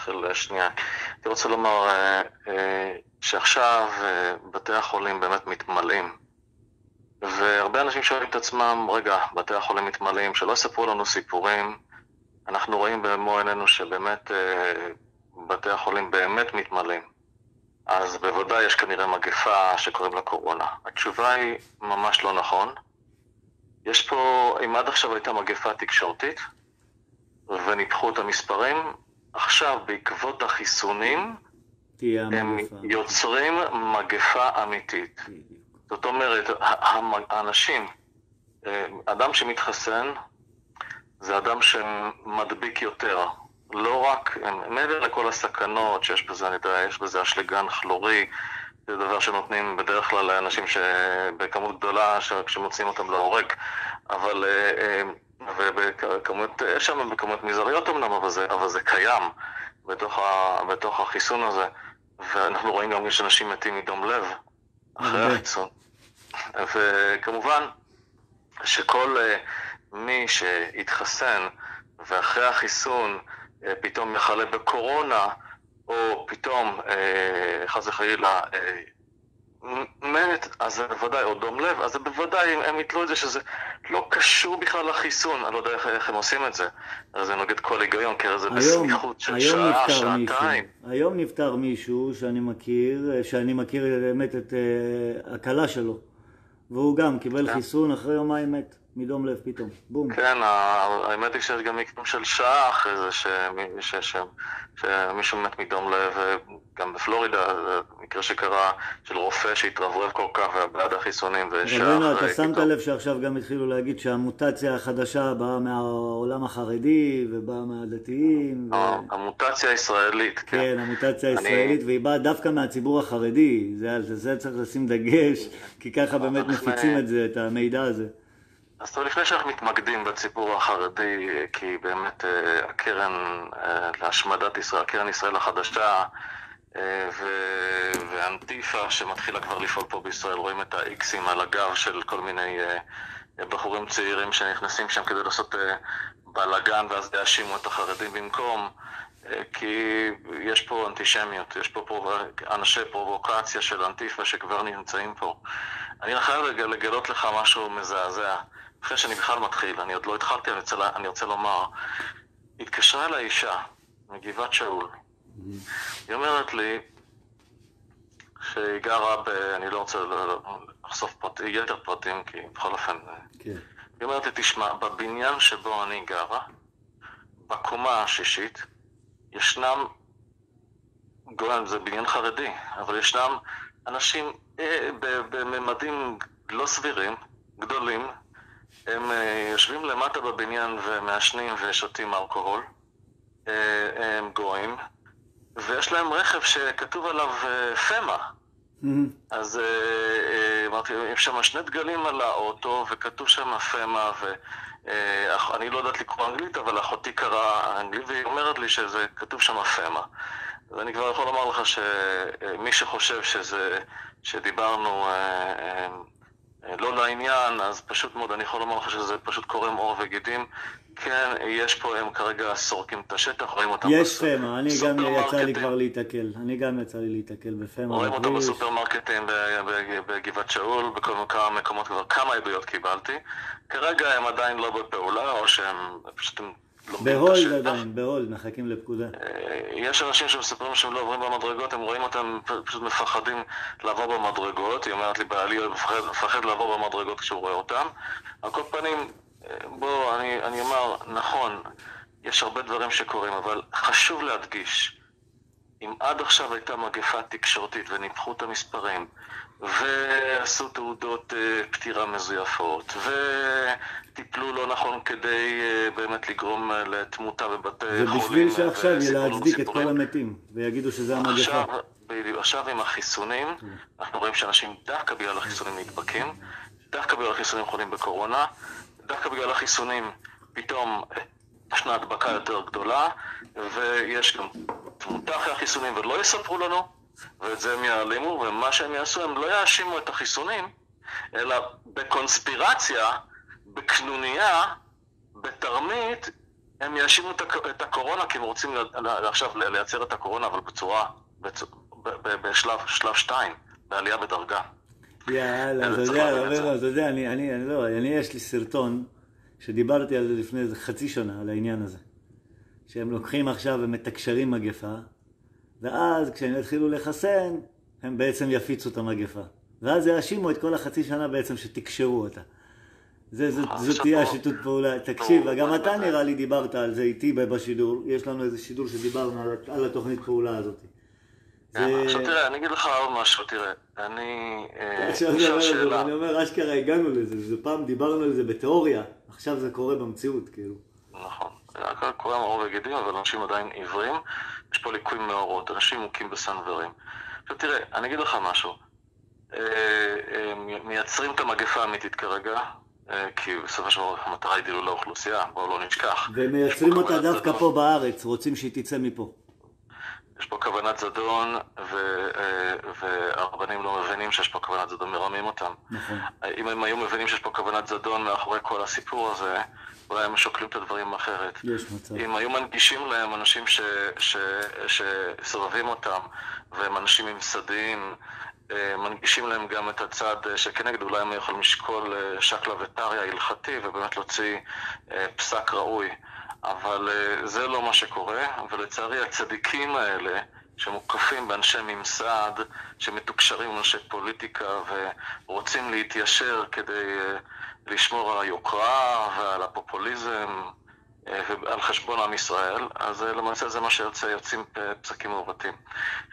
נתחיל שנייה. אני רוצה לומר שעכשיו בתי החולים באמת מתמלאים. והרבה אנשים שואלים את עצמם, רגע, בתי החולים מתמלאים, שלא יספרו לנו סיפורים. אנחנו רואים במו עינינו שבאמת בתי החולים באמת מתמלאים. אז בוודאי יש כנראה מגפה שקוראים לה קורונה. התשובה היא ממש לא נכון. יש פה, אם עד עכשיו הייתה מגפה תקשורתית וניפחו את המספרים, עכשיו בעקבות החיסונים הם יוצרים מגפה אמיתית. זאת אומרת, האנשים, אדם שמתחסן זה אדם שמדביק יותר. לא רק, מעבר לכל הסכנות שיש בזה, אני יודע, יש בזה אשלגן כלורי, זה דבר שנותנים בדרך כלל לאנשים שבכמות גדולה, כשמוצאים אותם להורג, אבל, אה, ובכמות, יש שם בכמות מזעריות אמנם, אבל זה, אבל זה קיים בתוך, ה, בתוך החיסון הזה, ואנחנו רואים גם שאנשים מתים מדום לב אחרי החיסון. וכמובן שכל אה, מי שהתחסן ואחרי החיסון אה, פתאום יחלה בקורונה, או פתאום, אה, חס וחלילה, מת, אז זה בוודאי, או דום לב, אז זה בוודאי, הם יתלו את זה שזה לא קשור בכלל לחיסון, אני לא יודע איך, איך הם עושים את זה. זה נוגד כל היגיון, כי זה בסמיכות של שעה, שעתיים. היום נפטר מישהו שאני מכיר, שאני מכיר באמת את הכלה שלו, והוא גם קיבל כן. חיסון, אחרי יומיים מת. מדום לב פתאום, בום. כן, האמת היא שיש גם מקרים של שעה אחרי זה שמישהו מת מדום לב, גם בפלורידה, מקרה שקרה של רופא שהתרברב כל כך והיה בעד החיסונים ושעה אחרי... אתה שמת לב שעכשיו גם התחילו להגיד שהמוטציה החדשה באה מהעולם החרדי ובאה מהדתיים? המוטציה הישראלית, כן. כן, המוטציה הישראלית, והיא באה דווקא מהציבור החרדי, זה צריך לשים דגש, כי ככה באמת מפיצים את זה, את המידע הזה. אז טוב, לפני שאנחנו מתמקדים בציבור החרדי, כי באמת אה, הקרן אה, להשמדת ישראל, הקרן ישראל החדשה אה, ואנטיפה שמתחילה כבר לפעול פה בישראל, רואים את האיקסים על הגב של כל מיני בחורים צעירים שנכנסים שם כדי לעשות בלאגן ואז יאשימו את החרדים במקום, כי יש פה אנטישמיות, יש פה פרו... אנשי פרובוקציה של אנטיפה שכבר נמצאים פה. אני חייב לגלות לך משהו מזעזע. לפני שאני בכלל מתחיל, אני עוד לא התחלתי, אני רוצה, אני רוצה לומר, התקשרה אליי אישה מגבעת שאול. היא אומרת לי שהיא גרה ב... אני לא רוצה לחשוף פרט, יתר פרטים, כי בכל אופן... כן. היא אומרת לי, תשמע, בבניין שבו אני גרה, בקומה השישית, ישנם, גולן זה בניין חרדי, אבל ישנם אנשים אה, בממדים לא סבירים, גדולים, הם אה, יושבים למטה בבניין ומעשנים ושותים אלכוהול, אה, הם גויים, ויש להם רכב שכתוב עליו אה, פמה. Mm-hmm. אז אמרתי, יש שם שני דגלים על האוטו, וכתוב שם פמה, ואני לא יודעת לקרוא אנגלית, אבל אחותי קראה אנגלית, והיא אומרת לי שזה כתוב שם פמה. ואני כבר יכול לומר לך שמי שחושב שזה, שדיברנו לא לעניין, אז פשוט מאוד, אני יכול לומר לך שזה פשוט קורם עור וגידים. כן, יש פה, הם כרגע סורקים את השטח, רואים אותם יש פמה, אני גם יצא לי כבר להיתקל, אני גם יצא לי להיתקל בפמה. רואים אותם בסופרמרקטים בגבעת שאול, בכל כמה מקומות כבר כמה עדויות קיבלתי. כרגע הם עדיין לא בפעולה, או שהם פשוט ב hold עדיין, ב hold, מחכים לפקודה. אה, יש אנשים שמספרים שהם לא עוברים במדרגות, הם רואים אותם, פשוט מפחדים לעבור במדרגות. היא אומרת לי, בעלי מפחד, מפחד לעבור במדרגות כשהוא רואה אותם. על כל פנים, אה, בואו, אני, אני אומר, נכון, יש הרבה דברים שקורים, אבל חשוב להדגיש, אם עד עכשיו הייתה מגפה תקשורתית וניפחו את המספרים, ועשו תעודות אה, פטירה מזויפות, וטיפלו לא נכון כדי אה, באמת לגרום אה, לתמותה בבתי חולים. ובשביל שעכשיו יהיה להצדיק את כל המתים, ויגידו שזה המגפה. עכשיו עם החיסונים, אנחנו רואים שאנשים דווקא בגלל החיסונים נדבקים, דווקא בגלל החיסונים חולים בקורונה, דווקא בגלל החיסונים פתאום ישנה הדבקה יותר גדולה, ויש גם תמותה אחרי החיסונים, ולא יספרו לנו ואת זה הם יעלימו, ומה שהם יעשו, הם לא יאשימו את החיסונים, אלא בקונספירציה, בקנוניה, בתרמית, הם יאשימו את הקורונה כי הם רוצים עכשיו לייצר את הקורונה, אבל בצורה, בשלב שתיים, בעלייה בדרגה. יאללה, אתה יודע, אתה יודע, אני, אני, אני לא, אני יש לי סרטון שדיברתי על זה לפני איזה חצי שנה, על העניין הזה. שהם לוקחים עכשיו ומתקשרים מגפה, ואז כשהם יתחילו לחסן, הם בעצם יפיצו את המגפה. ואז יאשימו את כל החצי שנה בעצם שתקשרו אותה. זה, זה, זו תהיה השיתוף פעולה. תקשיב, גם אתה נראה לי דיברת על זה איתי בשידור. יש לנו איזה שידור שדיברנו על התוכנית פעולה הזאת. כן, עכשיו תראה, אני אגיד לך עוד משהו, תראה, אני... אה, אני אומר, אשכרה הגענו לזה, זה פעם דיברנו על זה בתיאוריה, עכשיו זה קורה במציאות, כאילו. נכון, הכל קורה מאור וגידים, אבל אנשים עדיין עיוורים, יש פה ליקויים מאורות, אנשים מוכים בסנוורים. עכשיו תראה, אני אגיד לך משהו, אה, אה, מייצרים את המגפה האמיתית כרגע, כי בסופו של דבר המטרה היא דילול לאוכלוסייה, בואו לא נשכח. ומייצרים אותה דווקא פה בארץ, רוצים שהיא תצא מפה. יש פה כוונת זדון, ו, אה, והרבנים לא מבינים שיש פה כוונת זדון, מרמים אותם. נכון. אם הם היו מבינים שיש פה כוונת זדון מאחורי כל הסיפור הזה, אולי הם שוקלים את הדברים אחרת. יש מצב. אם היו מנגישים להם אנשים ש, ש, שסובבים אותם, והם אנשים ממסדיים, אה, מנגישים להם גם את הצד שכנגד, אולי הם יכולים לשקול אה, שקלא וטריא הלכתי ובאמת להוציא פסק ראוי. אבל אה, זה לא מה שקורה, ולצערי הצדיקים האלה, שמוקפים באנשי ממסד, שמתוקשרים עם אנשי פוליטיקה ורוצים להתיישר כדי אה, לשמור על היוקרה ועל הפופוליזם אה, ועל חשבון עם ישראל, אז למעשה זה מה שיוצא, יוצאים פסקים מעוותים.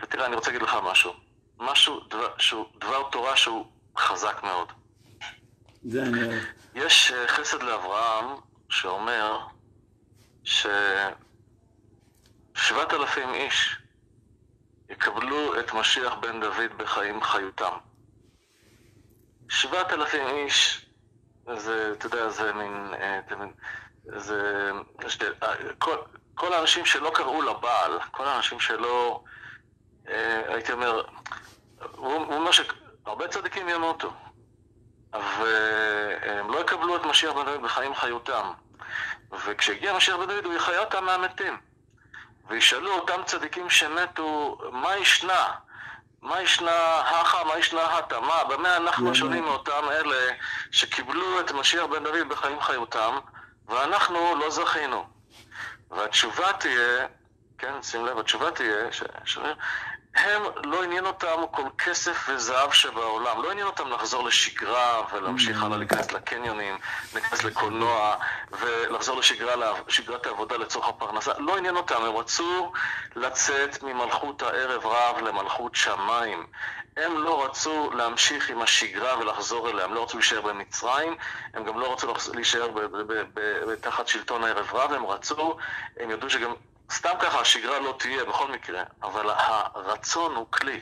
ותראה, אני רוצה להגיד לך משהו. משהו, דבר, שהוא, דבר תורה שהוא חזק מאוד. יש חסד לאברהם שאומר ששבעת אלפים איש יקבלו את משיח בן דוד בחיים חיותם. שבעת אלפים איש, זה, אתה יודע, זה מין, אה, זה, זה כל, כל האנשים שלא קראו לבעל, כל האנשים שלא, אה, הייתי אומר, הוא אומר שהרבה צדיקים ימותו, והם לא יקבלו את משיח בן דוד בחיים חיותם. וכשהגיע משיח בן דוד הוא יחיה אותם מהמתים. וישאלו אותם צדיקים שמתו, מה ישנה? מה ישנה הכה, מה ישנה הטה? מה, במה אנחנו שונים מאותם אלה שקיבלו את משיח בן דוד בחיים חיותם, ואנחנו לא זכינו? והתשובה תהיה, כן, שים לב, התשובה תהיה, ש... ש... הם, לא עניין אותם כל כסף וזהב שבעולם, לא עניין אותם לחזור לשגרה ולהמשיך הלאה להיכנס לקניונים, להיכנס לקולנוע ולחזור לשגרה, לשגרת העבודה לצורך הפרנסה, לא עניין אותם, הם רצו לצאת ממלכות הערב רב למלכות שמיים. הם לא רצו להמשיך עם השגרה ולחזור אליה, הם לא רצו להישאר במצרים, הם גם לא רצו להישאר תחת שלטון הערב רב, הם רצו, הם ידעו שגם סתם ככה השגרה לא תהיה בכל מקרה, אבל הרצון הוא כלי.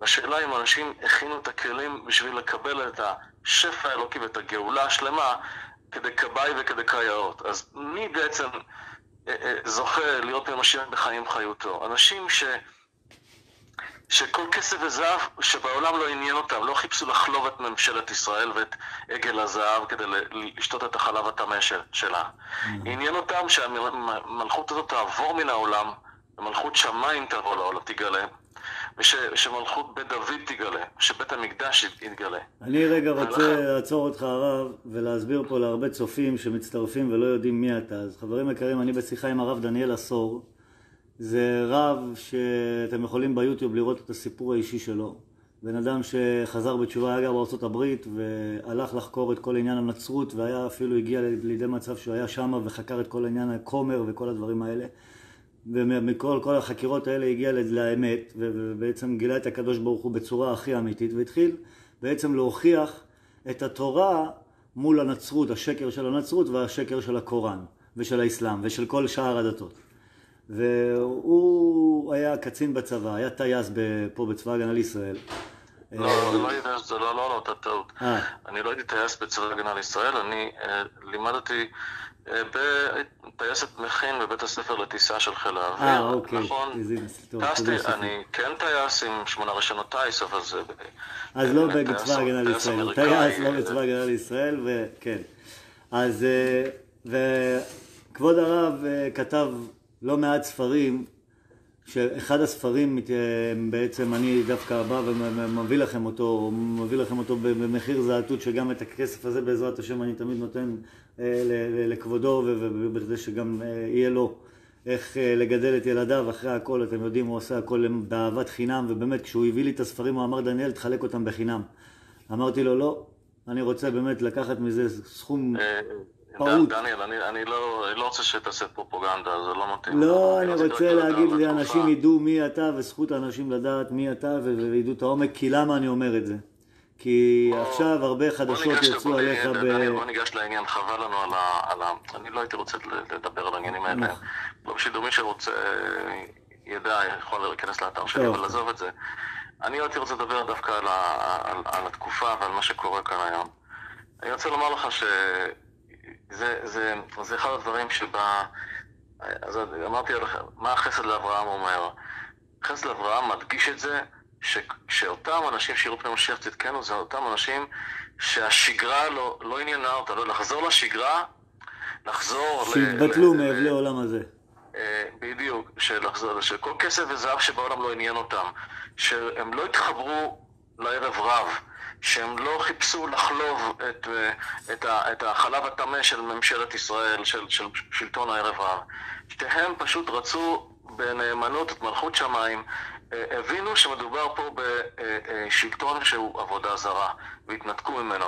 והשאלה אם אנשים הכינו את הכלים בשביל לקבל את השפע האלוקי ואת הגאולה השלמה כדי כבאי וכדי כיאות. אז מי בעצם אה, אה, זוכה להיות ממשיך בחיים חיותו? אנשים ש... שכל כסף וזהב שבעולם לא עניין אותם, לא חיפשו לחלוב את ממשלת ישראל ואת עגל הזהב כדי לשתות את החלב הטמא שלה. Mm-hmm. עניין אותם שהמלכות הזאת תעבור מן העולם, ומלכות שמיים תבוא לעולם, תגלה, ושמלכות בית דוד תגלה, שבית המקדש יתגלה. אני רגע רוצה לעצור אותך הרב ולהסביר פה להרבה צופים שמצטרפים ולא יודעים מי אתה. אז חברים יקרים, אני בשיחה עם הרב דניאל עשור. זה רב שאתם יכולים ביוטיוב לראות את הסיפור האישי שלו. בן אדם שחזר בתשובה, היה גר בארצות הברית והלך לחקור את כל עניין הנצרות והיה אפילו הגיע לידי מצב שהוא היה שם וחקר את כל עניין הכומר וכל הדברים האלה. ומכל כל החקירות האלה הגיע לאמת ובעצם גילה את הקדוש ברוך הוא בצורה הכי אמיתית והתחיל בעצם להוכיח את התורה מול הנצרות, השקר של הנצרות והשקר של הקוראן ושל האסלאם ושל כל שאר הדתות. והוא היה קצין בצבא, היה טייס פה בצבא הגנה לישראל. לא, לא הייתי טייס, זה לא, לא, לא, אתה טעות. אה. אני לא הייתי טייס בצבא הגנה לישראל, אני אה, לימדתי אה, בטייסת מכין בבית הספר לטיסה של חיל האוויר. אה, אוקיי. נכון, טסתי, אני כן טייס עם שמונה רישיונות טייס, אבל זה... אז לא בצבא הגנה לישראל, טייס לא בצבא הגנה לישראל, וכן. אז, ו... כבוד הרב אה, כתב לא מעט ספרים, שאחד הספרים בעצם אני דווקא בא ומביא לכם אותו, מביא לכם אותו במחיר זעתות, שגם את הכסף הזה בעזרת השם אני תמיד נותן אה, לכבודו ובכדי שגם יהיה לו איך לגדל את ילדיו אחרי הכל, אתם יודעים, הוא עושה הכל באהבת חינם, ובאמת כשהוא הביא לי את הספרים הוא אמר דניאל תחלק אותם בחינם. אמרתי לו לא, אני רוצה באמת לקחת מזה סכום אה, פעוט. דניאל, אני לא, לא רוצה שתעשה פרופוגנדה, זה לא מתאים. לא, אני רוצה להגיד לאנשים ידעו מי אתה, וזכות האנשים לדעת מי אתה, וידעו את העומק, כי למה אני אומר את זה? כי עכשיו הרבה חדשות יצאו עליך ב... בוא ניגש לעניין, חבל לנו על ה... אני לא הייתי רוצה לדבר על העניינים האלה. לא בשידור מי שרוצה ידע, יכול להיכנס לאתר שלי, אבל עזוב את זה. אני הייתי רוצה לדבר דווקא על, ה, על, על התקופה ועל מה שקורה כאן היום. אני רוצה לומר לך שזה זה, זה אחד הדברים שבה... אז אמרתי לך, מה החסד לאברהם אומר? חסד לאברהם מדגיש את זה ש, שאותם אנשים שיראו פני משיח צדקנו זה אותם אנשים שהשגרה לא, לא עניינה אותה, לא לחזור לשגרה, לחזור... שהתבטלו מאבלי העולם הזה. אה, בדיוק, שלחזור, שכל כסף וזהב שבעולם לא עניין אותם, שהם לא התחברו לערב רב, שהם לא חיפשו לחלוב את, אה, את, ה, את החלב הטמא של ממשלת ישראל, של, של שלטון הערב רב. שתיהם פשוט רצו בנאמנות את מלכות שמיים, אה, הבינו שמדובר פה בשלטון שהוא עבודה זרה, והתנתקו ממנו.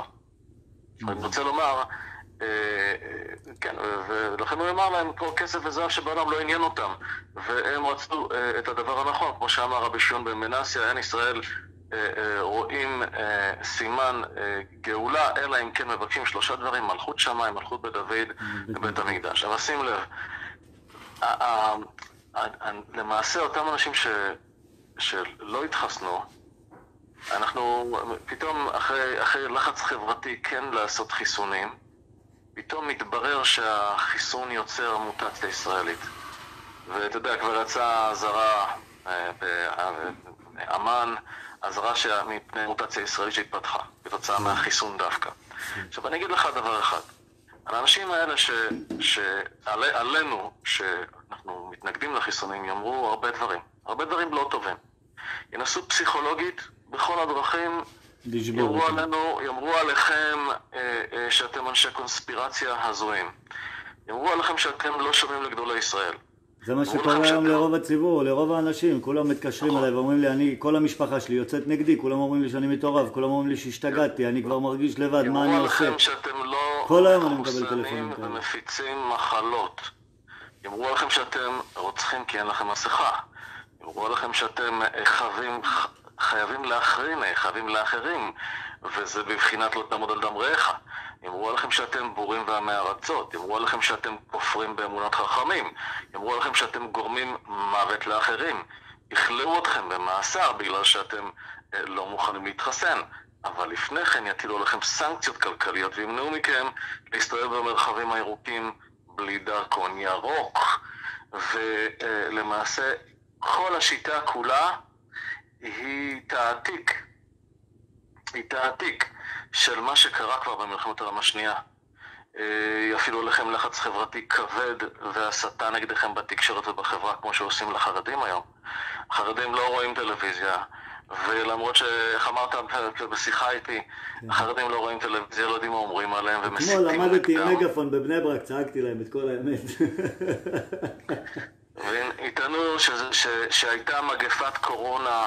אני רוצה לומר, אה, אה, כן, ולכן הוא אמר להם, כל כסף וזהב שבעולם לא עניין אותם. והם רצו אה, את הדבר הנכון, כמו שאמר רבי שמעון בן מנסיה, אין ישראל רואים סימן גאולה, אלא אם כן מבקשים שלושה דברים, מלכות שמיים, מלכות בית דוד ובית המקדש. אבל שים לב, למעשה אותם אנשים ש, שלא התחסנו, אנחנו פתאום אחרי, אחרי לחץ חברתי כן לעשות חיסונים, פתאום מתברר שהחיסון יוצר מוטציה ישראלית. ואתה יודע, כבר יצאה אזהרה אה, באמ"ן, אזהרה מפני מוטציה ישראלית שהתפתחה, כתוצאה מהחיסון דווקא. עכשיו אני אגיד לך דבר אחד, האנשים האלה ש, שעלינו, שאנחנו מתנגדים לחיסונים, יאמרו הרבה דברים, הרבה דברים לא טובים. ינסו פסיכולוגית בכל הדרכים יאמרו עלינו, יאמרו עליכם אה, אה, שאתם אנשי קונספירציה הזויים. יאמרו עליכם שאתם לא שומעים לגדולי ישראל. זה מה שקורה היום לרוב הציבור, לרוב האנשים, כולם מתקשרים נכון. אליי ואומרים לי, אני, כל המשפחה שלי יוצאת נגדי, כולם אומרים לי שאני מטורף, כולם אומרים לי שהשתגעתי, אני כבר מרגיש לבד, מה אני עושה? יאמרו עליכם שאתם לא כל היום אני מקבל טלפונים כאלה. ומפיצים מחלות. יאמרו עליכם שאתם רוצחים כי אין לכם מסכה. יאמרו עליכם שאתם חייבים להחרים, חייבים לאחרים, וזה בבחינת לא תעמוד על דם רעך. יאמרו עליכם שאתם בורים ועמי ארצות, יאמרו עליכם שאתם כופרים באמונת חכמים, יאמרו עליכם שאתם גורמים מוות לאחרים, יכלאו אתכם במאסר בגלל שאתם אה, לא מוכנים להתחסן. אבל לפני כן יטילו עליכם סנקציות כלכליות וימנעו מכם להסתובב במרחבים הירוקים בלי דרכון ירוק. ולמעשה כל השיטה כולה היא תעתיק, היא תעתיק של מה שקרה כבר במלחמת העולם השנייה. אה, יפעילו לכם לחץ חברתי כבד והסתה נגדכם בתקשורת ובחברה כמו שעושים לחרדים היום. החרדים לא רואים טלוויזיה, ולמרות שאיך אמרת בשיחה איתי, כן. החרדים לא רואים טלוויזיה, לא יודעים מה אומרים עליהם ומסיתים נגדם. אתמול למדתי עם מגאפון בבני ברק, צעקתי להם את כל האמת. ויטענו שהייתה מגפת קורונה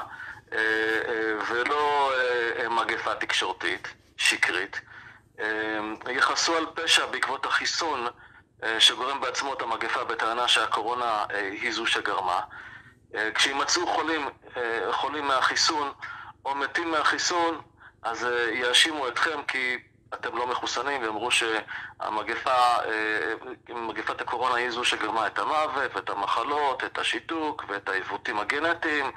ולא אה, מגפה תקשורתית, שקרית. יכעסו על פשע בעקבות החיסון שגורם בעצמו את המגפה בטענה שהקורונה היא זו שגרמה. כשימצאו חולים, חולים מהחיסון או מתים מהחיסון, אז יאשימו אתכם כי אתם לא מחוסנים, ואמרו שהמגפת אה, הקורונה היא זו שגרמה את המוות, ואת המחלות, את השיתוק ואת העיוותים הגנטיים,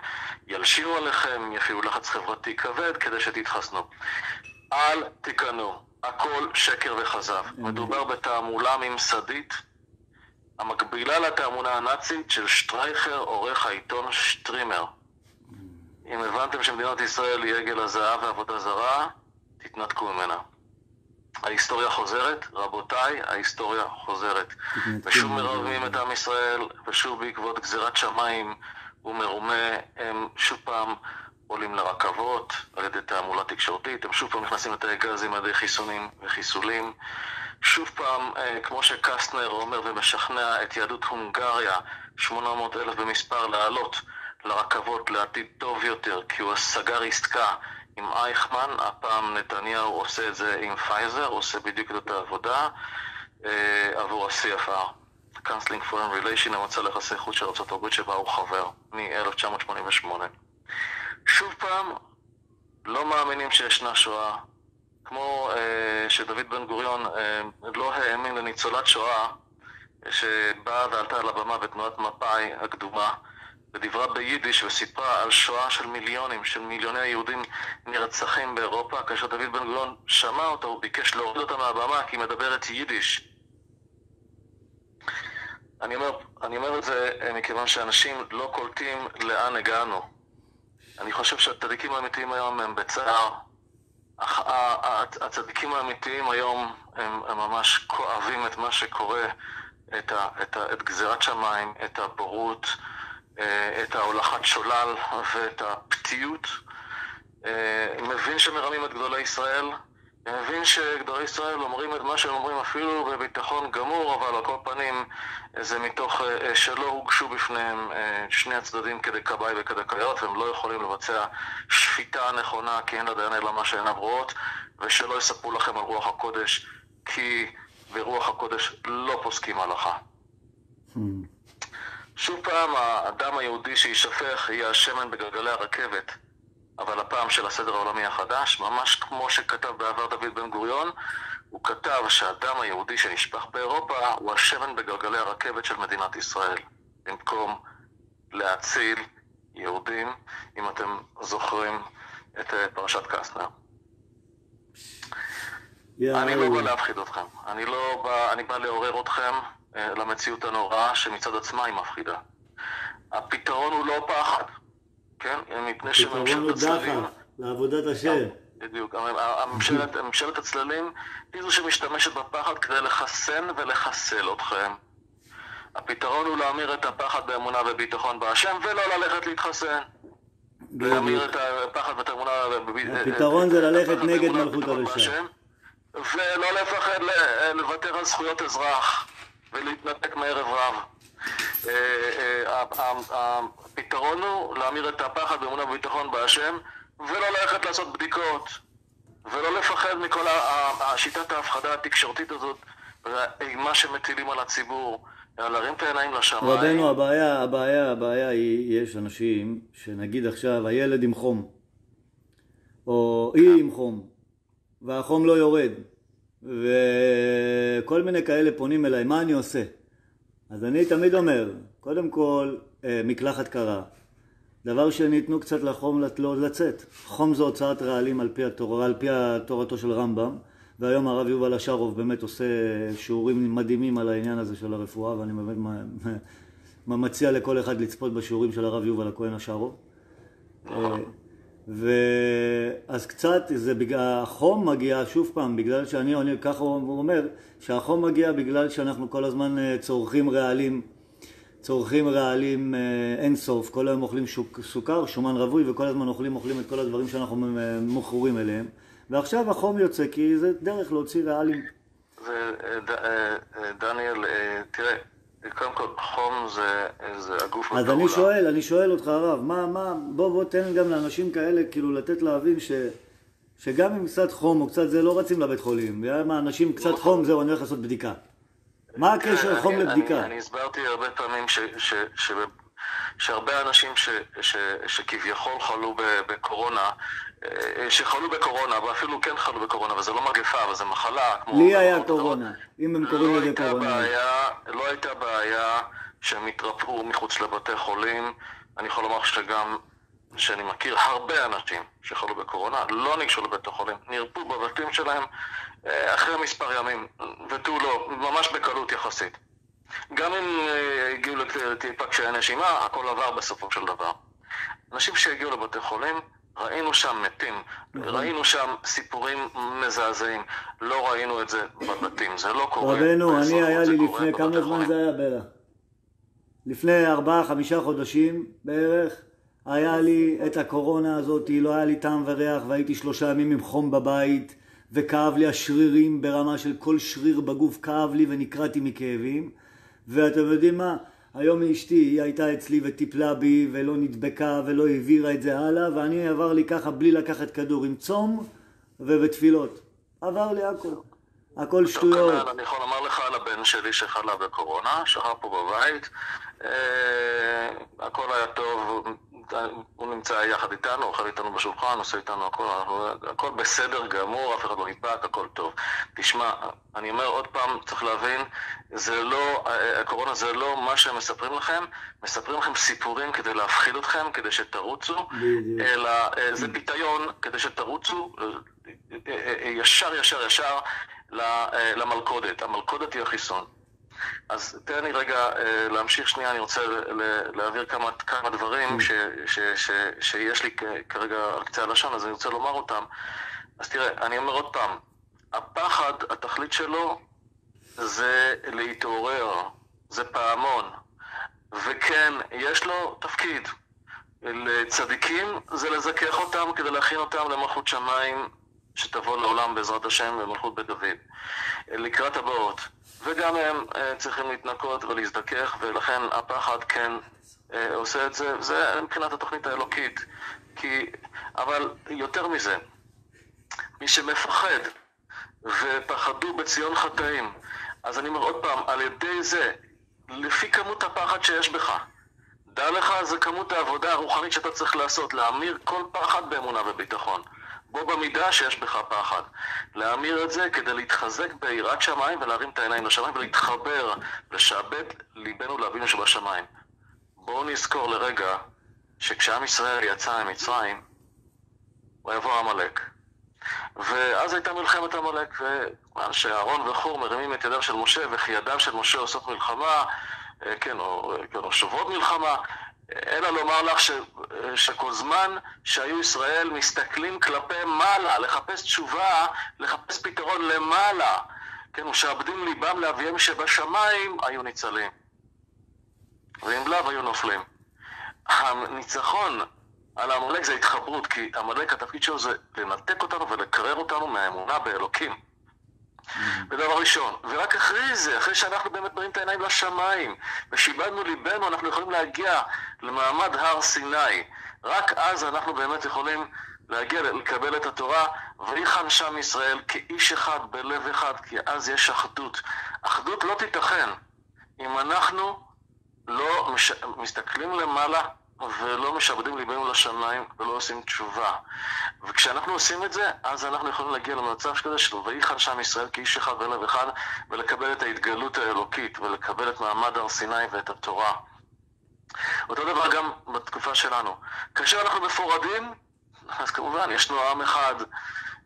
ילשינו עליכם, יפעילו לחץ חברתי כבד כדי שתתחסנו. אל תיכנעו, הכל שקר וכזב. מדובר בתעמולה ממסדית המקבילה לתעמולה הנאצית של שטרייכר, עורך העיתון שטרימר. אם הבנתם שמדינת ישראל היא עגל הזהב ועבודה זרה, תתנתקו ממנה. ההיסטוריה חוזרת, רבותיי, ההיסטוריה חוזרת. ושוב מרבים את עם ישראל, ושוב בעקבות גזירת שמיים ומרומה, הם שוב פעם עולים לרכבות על ידי תעמולה תקשורתית, הם שוב פעם נכנסים לתאי גזים על ידי חיסונים וחיסולים. שוב פעם, אה, כמו שקסטנר אומר ומשכנע את יהדות הונגריה, 800 אלף במספר, לעלות לרכבות לעתיד טוב יותר, כי הוא סגר עסקה עם אייכמן, הפעם נתניהו עושה את זה עם פייזר, עושה בדיוק את אותה עבודה אה, עבור ה-CFR, Counseling Foreign Relation, המצע ליחסי חוץ של ארה"ב שבה הוא חבר, מ-1988. שוב פעם, לא מאמינים שישנה שואה. כמו אה, שדוד בן גוריון אה, לא האמין לניצולת שואה שבאה ועלתה על הבמה בתנועת מפא"י הקדומה ודיברה ביידיש וסיפרה על שואה של מיליונים, של מיליוני יהודים נרצחים באירופה, כאשר דוד בן גוריון שמע אותה, הוא ביקש להוריד אותה מהבמה כי היא מדברת יידיש. אני אומר, אני אומר את זה אה, מכיוון שאנשים לא קולטים לאן הגענו. אני חושב שהצדיקים האמיתיים היום הם בצער. הצדיקים האמיתיים היום הם, הם ממש כואבים את מה שקורה, את, ה, את, ה, את גזירת שמיים, את הבורות, את ההולכת שולל ואת הפתיות. אה, מבין שמרמים את גדולי ישראל, מבין שגדולי ישראל אומרים את מה שהם אומרים אפילו בביטחון גמור, אבל על כל פנים זה מתוך אה, שלא הוגשו בפניהם שני הצדדים כדי כבאי וכדי כדקאיות, והם לא יכולים לבצע שפיטה נכונה כי אין לדיין אלא מה שאינן רואות, ושלא יספרו לכם על רוח הקודש, כי ברוח הקודש לא פוסקים הלכה. Hmm. שוב פעם, הדם היהודי שיישפך יהיה השמן בגלגלי הרכבת, אבל הפעם של הסדר העולמי החדש, ממש כמו שכתב בעבר דוד בן גוריון, הוא כתב שהדם היהודי שנשפך באירופה הוא השמן בגלגלי הרכבת של מדינת ישראל, במקום להציל יהודים, אם אתם זוכרים את אה, פרשת קסטנר. אני לא בא להפחיד אתכם, אני לא בא, אני בא לעורר אתכם למציאות הנוראה שמצד עצמה היא מפחידה. הפתרון הוא לא פחד, כן? מפני שממשלת הצללים... לעבודת השם. בדיוק. הממשלת, ממשלת הצללים היא זו שמשתמשת בפחד כדי לחסן ולחסל אתכם. הפתרון הוא להמיר את הפחד באמונה וביטחון בהשם ולא ללכת להתחסן. להמיר את הפחד ואת האמונה... הפתרון זה ללכת נגד מלכות הרשע. ולא לפחד לוותר על זכויות אזרח. ולהתנתק מערב רב. אה, אה, הפתרון הוא להמיר את הפחד באמונה וביטחון בהשם ולא ללכת לעשות בדיקות ולא לפחד מכל השיטת ההפחדה התקשורתית הזאת והאימה שמטילים על הציבור להרים את העיניים לשמיים. רבנו, הבעיה, הבעיה, הבעיה היא, יש אנשים שנגיד עכשיו הילד עם חום או היא עם חום והחום לא יורד וכל מיני כאלה פונים אליי, מה אני עושה? אז אני תמיד אומר, קודם כל, אה, מקלחת קרה. דבר שני, תנו קצת לחום לא לצאת. חום זה הוצאת רעלים על פי, התור, על פי תורתו של רמב"ם, והיום הרב יובל אשרוב באמת עושה שיעורים מדהימים על העניין הזה של הרפואה, ואני באמת מציע לכל אחד לצפות בשיעורים של הרב יובל הכהן אשרוב. אה, ואז קצת, זה בגלל, החום מגיע שוב פעם, בגלל שאני, אני, ככה הוא אומר, שהחום מגיע בגלל שאנחנו כל הזמן אה, צורכים רעלים, צורכים רעלים אה, אינסוף, כל היום אוכלים שוק, סוכר, שומן רווי, וכל הזמן אוכלים, אוכלים את כל הדברים שאנחנו מכורים אליהם, ועכשיו החום יוצא כי זה דרך להוציא רעלים. ודניאל, אה, תראה, קודם כל, חום זה, זה הגוף אז אני שואל, אני שואל אותך הרב, מה, מה, בוא, בוא תן גם לאנשים כאלה, כאילו, לתת להבין ש, שגם עם קצת חום או קצת זה, לא רצים לבית חולים. מה, אנשים קצת לא חום, זהו, אני הולך לעשות בדיקה. מה הקשר חום לבדיקה? אני הסברתי הרבה פעמים שהרבה אנשים ש, ש, שכביכול חלו בקורונה, אה, שחלו בקורונה, ואפילו כן חלו בקורונה, וזה לא מגפה, אבל זה מחלה. לי היה קורונה, אם הם קוראים לזה קורונה. לא הייתה בעיה שהם התרפאו מחוץ לבתי חולים. אני יכול לומר שגם, שאני מכיר הרבה אנשים שחלו בקורונה, לא ניגשו לבית החולים, נרפאו בבתים שלהם אה, אחרי מספר ימים, ותו לא, ממש בקלות יחסית. גם אם אה, הגיעו לטיפה קשיי נשימה, הכל עבר בסופו של דבר. אנשים שהגיעו לבתי חולים ראינו שם מתים, נכון. ראינו שם סיפורים מזעזעים, לא ראינו את זה בבתים, זה לא קורה. רבנו, אני היה לי לפני, כמה זמן. זה היה בלה? לפני ארבעה, חמישה חודשים בערך, היה לי את הקורונה הזאת, לא היה לי טעם וריח, והייתי שלושה ימים עם חום בבית, וכאב לי השרירים ברמה של כל שריר בגוף כאב לי ונקרעתי מכאבים. ואתם יודעים מה? היום אשתי, היא הייתה אצלי וטיפלה בי ולא נדבקה ולא העבירה את זה הלאה, ואני עבר לי ככה בלי לקחת כדור, עם צום ובתפילות. עבר לי הכל. הכל שטויות. כנ"ל, אני יכול לומר לך על הבן שלי שחלה בקורונה, שכב פה בבית, אה, הכל היה טוב, הוא נמצא יחד איתנו, אוכל איתנו בשולחן, עושה איתנו הכל, אנחנו- הכל בסדר גמור, אף אחד לא נדבק, הכל טוב. תשמע, אני אומר עוד פעם, צריך להבין, זה לא, הקורונה זה לא מה שהם מספרים לכם, מספרים לכם סיפורים כדי להפחיד אתכם, כדי שתרוצו. אלא אה, זה פיתיון כדי שתרוצו אה, אה, ישר ישר ישר למלכודת. המלכודת היא החיסון. אז תן לי רגע אה, להמשיך שנייה, אני רוצה להעביר כמה, כמה דברים ש, ש, ש, שיש לי כרגע על קצה הלשון, אז אני רוצה לומר אותם. אז תראה, אני אומר עוד פעם, הפחד, התכלית שלו זה להתעורר, זה פעמון. וכן, יש לו תפקיד. לצדיקים זה לזכך אותם כדי להכין אותם למלכות שמיים שתבוא לעולם בעזרת השם במלכות בית דוד. לקראת הבאות. וגם הם אה, צריכים להתנקות ולהזדכך, ולכן הפחד כן אה, עושה את זה. זה מבחינת התוכנית האלוקית. כי, אבל יותר מזה, מי שמפחד ופחדו בציון חטאים, אז אני אומר עוד פעם, על ידי זה, לפי כמות הפחד שיש בך, דע לך, זה כמות העבודה הרוחנית שאתה צריך לעשות, להמיר כל פחד באמונה וביטחון. בו במידה שיש בך פחד. להמיר את זה כדי להתחזק ביראת שמיים ולהרים את העיניים לשמיים ולהתחבר, לשעבד ליבנו לאבינו שבשמיים. בואו נזכור לרגע שכשעם ישראל יצא ממצרים, ויבוא עמלק. ואז הייתה מלחמת עמלק, וכמובן שאהרון וחור מרימים את ידיו של משה, וכי ידיו של משה עושות מלחמה, אה, כן, או, כן, או שוברות מלחמה, אלא לומר לך ש, שכל זמן שהיו ישראל מסתכלים כלפי מעלה, לחפש תשובה, לחפש פתרון למעלה, כן, ומשעבדים ליבם לאביהם שבשמיים, היו ניצלים. ואם לאו היו נופלים. הניצחון על עמלק זה התחברות, כי עמלק התפקיד שלו זה לנתק אותנו ולקרר אותנו מהאמונה באלוקים. בדבר ראשון. ורק אחרי זה, אחרי שאנחנו באמת מרים את העיניים לשמיים ושיבדנו ליבנו, אנחנו יכולים להגיע למעמד הר סיני. רק אז אנחנו באמת יכולים להגיע לקבל את התורה, ויחן שם ישראל כאיש אחד בלב אחד, כי אז יש אחדות. אחדות לא תיתכן אם אנחנו לא מש... מסתכלים למעלה ולא משעבדים ליבנו לשמיים ולא עושים תשובה. וכשאנחנו עושים את זה, אז אנחנו יכולים להגיע למצב כזה של ויחן שם ישראל כאיש אחד בלב אחד ולקבל את ההתגלות האלוקית ולקבל את מעמד הר סיני ואת התורה. אותו דבר גם בתקופה שלנו. כאשר אנחנו מפורדים, אז כמובן ישנו עם אחד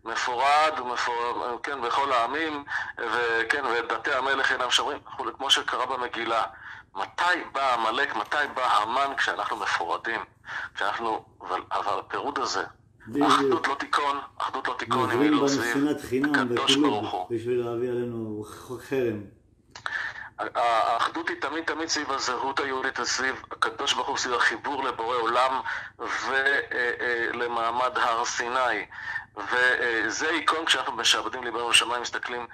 מפורד, ומפור... כן, בכל העמים, וכן, ודתי המלך אינם שומרים, כמו שקרה במגילה. מתי בא עמלק, מתי בא המן כשאנחנו מפורדים? כשאנחנו, אבל, אבל הפירוד הזה, אחדות לא תיכון, אחדות לא תיכון אם היא לא סביב הקדוש ברוך הוא. בשביל להביא עלינו חרם. האחדות היא תמיד תמיד סביב הזהות היהודית, סביב הקדוש ברוך הוא, סביב החיבור לבורא עולם ולמעמד הר סיני. וזה עיקרון כשאנחנו משעבדים ליבנו לשמיים, מסתכלים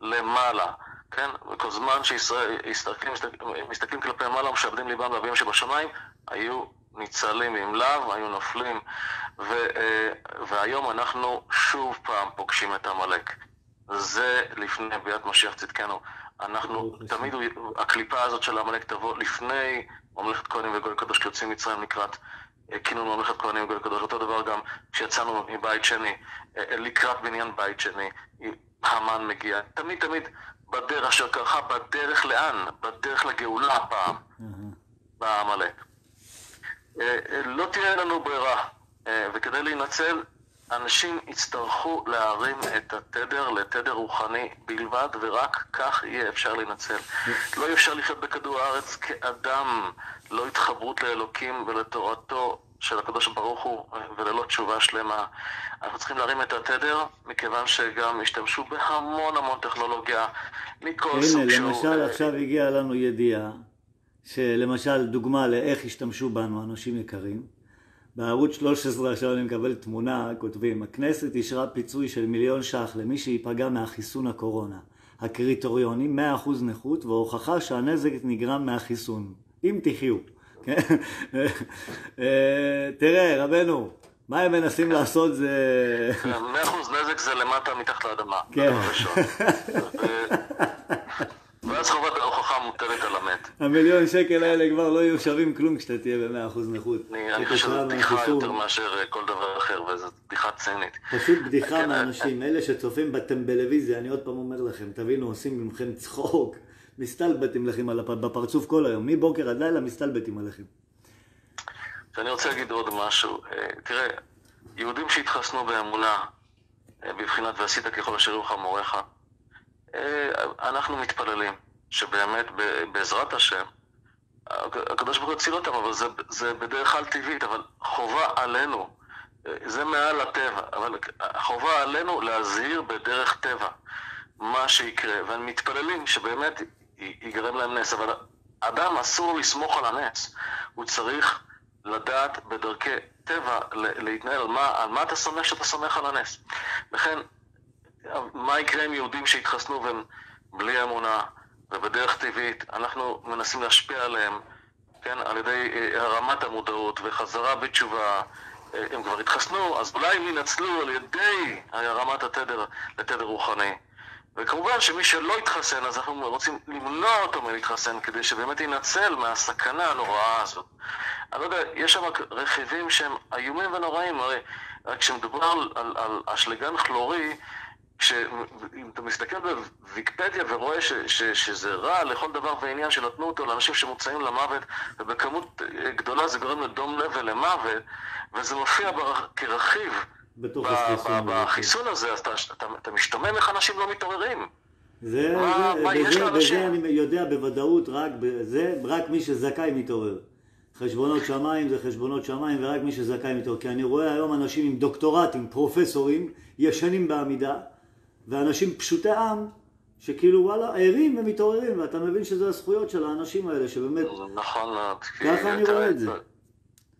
למעלה. כן? וכל זמן שישראל מסתכלים, מסתכלים, מסתכלים כלפי מעלה ומשעבדים ליבם לאביהם שבשמיים, היו ניצלים עם לאו, היו נופלים. ו, והיום אנחנו שוב פעם פוגשים את עמלק. זה לפני ביאת משיח צדקנו. אנחנו, תמיד הקליפה הזאת של עמלק תבוא לפני ממלכת כהנים וגוי קדוש כשיוצאים מצרים לקראת אה, כינון ממלכת כהנים וגוי קדוש. אותו דבר גם כשיצאנו מבית שני, אה, אה, לקראת בניין בית שני, המן מגיע. תמיד תמיד בדרך אשר קרחה, בדרך לאן? בדרך לגאולה הפעם, בא עמלק. אה, אה, לא תהיה לנו ברירה, אה, וכדי להינצל, אנשים יצטרכו להרים את התדר לתדר רוחני בלבד, ורק כך יהיה אפשר להינצל. לא אפשר לחיות בכדור הארץ כאדם, לא התחברות לאלוקים ולתורתו של הקדוש ברוך הוא וללא תשובה שלמה. אנחנו צריכים להרים את התדר, מכיוון שגם השתמשו בהמון המון טכנולוגיה מכל סוג שהוא. הנה, למשל עכשיו הגיעה לנו ידיעה, שלמשל דוגמה לאיך השתמשו בנו אנשים יקרים. בערוץ 13 עכשיו אני מקבל תמונה, כותבים, הכנסת אישרה פיצוי של מיליון ש"ח למי שייפגע מהחיסון הקורונה. הקריטריונים 100% נכות והוכחה שהנזק נגרם מהחיסון. אם תחיו. כן? אה, תראה, רבנו, מה הם מנסים לעשות זה... 100% נזק זה למטה מתחת לאדמה. כן. ואז חובת ההוכחה מוטלת על המת. המיליון שקל האלה כבר לא יהיו שווים כלום כשאתה תהיה ב-100% נכות. אני חושב שזו בדיחה יותר מאשר אה, כל דבר אחר, וזו בדיחה צינית. פשוט בדיחה כן, מאנשים, אלה שצופים בטלוויזיה, אני עוד פעם אומר לכם, תבינו, עושים מכם צחוק. מסתלבטים לכם בפרצוף כל היום, מבוקר עד לילה מסתלבטים עליכם. ואני רוצה להגיד עוד משהו. אה, תראה, יהודים שהתחסנו באמונה, אה, בבחינת ועשית ככל אשר יהיו מוריך, אה, אנחנו מתפללים שבאמת בעזרת השם, הקדוש ברוך הוא יציל אותם, אבל זה, זה בדרך כלל טבעית, אבל חובה עלינו, זה מעל הטבע, אבל חובה עלינו להזהיר בדרך טבע מה שיקרה, והם מתפללים שבאמת ייגרם להם נס, אבל אדם אסור לסמוך על הנס, הוא צריך לדעת בדרכי טבע להתנהל, על מה, על מה אתה סומך שאתה סומך על הנס. לכן, מה יקרה עם יהודים שהתחסנו והם בלי אמונה ובדרך טבעית, אנחנו מנסים להשפיע עליהם, כן, על ידי אה, הרמת המודעות וחזרה בתשובה. אה, הם כבר התחסנו, אז אולי הם ינצלו על ידי הרמת התדר לתדר רוחני. וכמובן שמי שלא יתחסן, אז אנחנו רוצים למנוע אותו מלהתחסן, כדי שבאמת ינצל מהסכנה הנוראה הזאת. אני לא יודע, יש שם רכיבים שהם איומים ונוראים, הרי כשמדובר על, על, על אשלגן כלורי, אם אתה מסתכל בוויקיפדיה ורואה ש, ש, שזה רע לכל דבר ועניין שנתנו אותו לאנשים שמוצאים למוות, ובכמות גדולה זה גורם לדום לב ולמוות, וזה מופיע כרכיב בתוך החיסון. בחיסון הזה, אז אתה, אתה, אתה משתומם איך אנשים לא מתעוררים. זה, מה, זה, מה בזה, בזה אני יודע בוודאות, רק, זה, רק מי שזכאי מתעורר. חשבונות שמיים זה חשבונות שמיים ורק מי שזכאי מתעורר. כי אני רואה היום אנשים עם דוקטורטים, פרופסורים, ישנים בעמידה, ואנשים פשוטי עם, שכאילו וואלה, ערים ומתעוררים, ואתה מבין שזה הזכויות של האנשים האלה, שבאמת... נכון מאוד. ככה אני רואה את זה.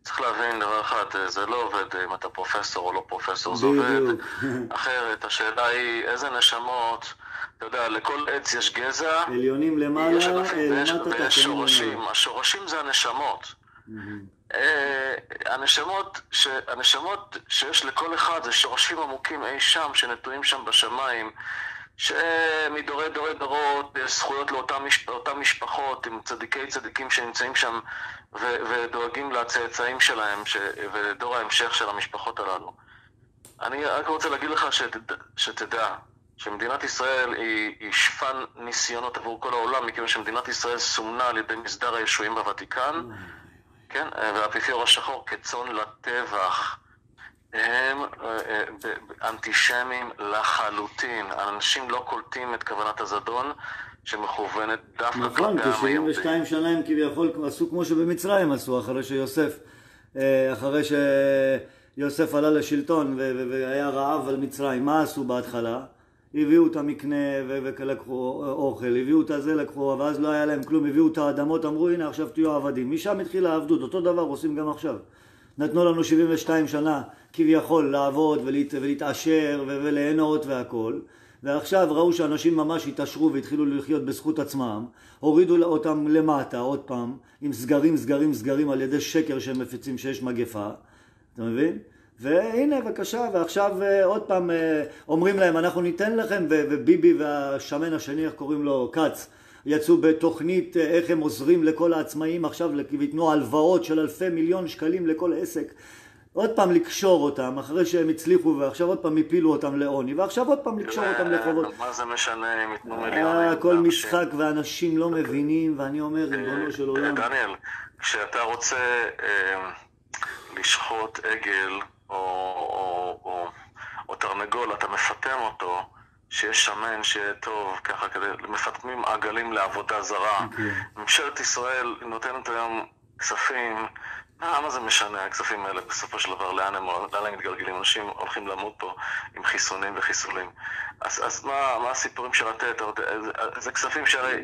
צריך להבין דבר אחד, זה לא עובד אם אתה פרופסור או לא פרופסור, זה עובד אחרת. השאלה היא איזה נשמות, אתה יודע, לכל עץ יש גזע, עליונים למעלה, יש למטה, ויש שורשים. השורשים זה הנשמות. אה, הנשמות, ש... הנשמות שיש לכל אחד זה שורשים עמוקים אי שם, שנטועים שם בשמיים. שמדורי דורי דורות יש זכויות לאותן מש... משפחות עם צדיקי צדיקים שנמצאים שם ו... ודואגים לצאצאים שלהם ש... ודור ההמשך של המשפחות הללו. אני רק רוצה להגיד לך שת... שתדע שמדינת ישראל היא, היא שפן ניסיונות עבור כל העולם, מכיוון שמדינת ישראל סומנה על ידי מסדר הישועים בוותיקן, כן, והאפיפיור השחור כצאן לטבח. הם אה, אה, אנטישמים לחלוטין. אנשים לא קולטים את כוונת הזדון שמכוונת דווקא נכון, כלפי העם היהודי. נכון, כ-72 שנה הם כביכול עשו כמו שבמצרים עשו, אחרי שיוסף, אה, אחרי שיוסף עלה לשלטון והיה רעב על מצרים. מה עשו בהתחלה? הביאו את המקנה ולקחו אוכל, הביאו את הזה, לקחו, ואז לא היה להם כלום, הביאו את האדמות, אמרו הנה עכשיו תהיו עבדים. משם התחילה העבדות, אותו דבר עושים גם עכשיו. נתנו לנו 72 שנה כביכול לעבוד ולהת, ולהתעשר וליהנות והכל ועכשיו ראו שאנשים ממש התעשרו והתחילו לחיות בזכות עצמם הורידו אותם למטה עוד פעם עם סגרים סגרים סגרים על ידי שקר שהם מפיצים שיש מגפה. אתה מבין? והנה בבקשה ועכשיו אה, עוד פעם אה, אומרים להם אנחנו ניתן לכם וביבי והשמן השני איך קוראים לו? כץ יצאו בתוכנית אה, איך הם עוזרים לכל העצמאים עכשיו וייתנו הלוואות של אלפי מיליון שקלים לכל עסק עוד פעם לקשור אותם אחרי שהם הצליחו ועכשיו עוד פעם הפילו אותם לעוני ועכשיו עוד פעם לקשור אותם לחובות. מה זה משנה אם ייתנו מיליונים? הכל משחק ואנשים לא מבינים ואני אומר ריבונו של עולם. דניאל, כשאתה רוצה אה, לשחוט עגל או תרנגול אתה מפטם אותו שיש שמן, שיהיה טוב, ככה כדי, מפטמים עגלים לעבודה זרה. Okay. אוקיי. ממשלת ישראל נותנת היום כספים מה, מה זה משנה, הכספים האלה בסופו של דבר, לאן הם, לאן הם מתגלגלים? אנשים הולכים למות פה עם חיסונים וחיסולים. אז, אז מה, מה הסיפורים של לתת? זה כספים שהרי,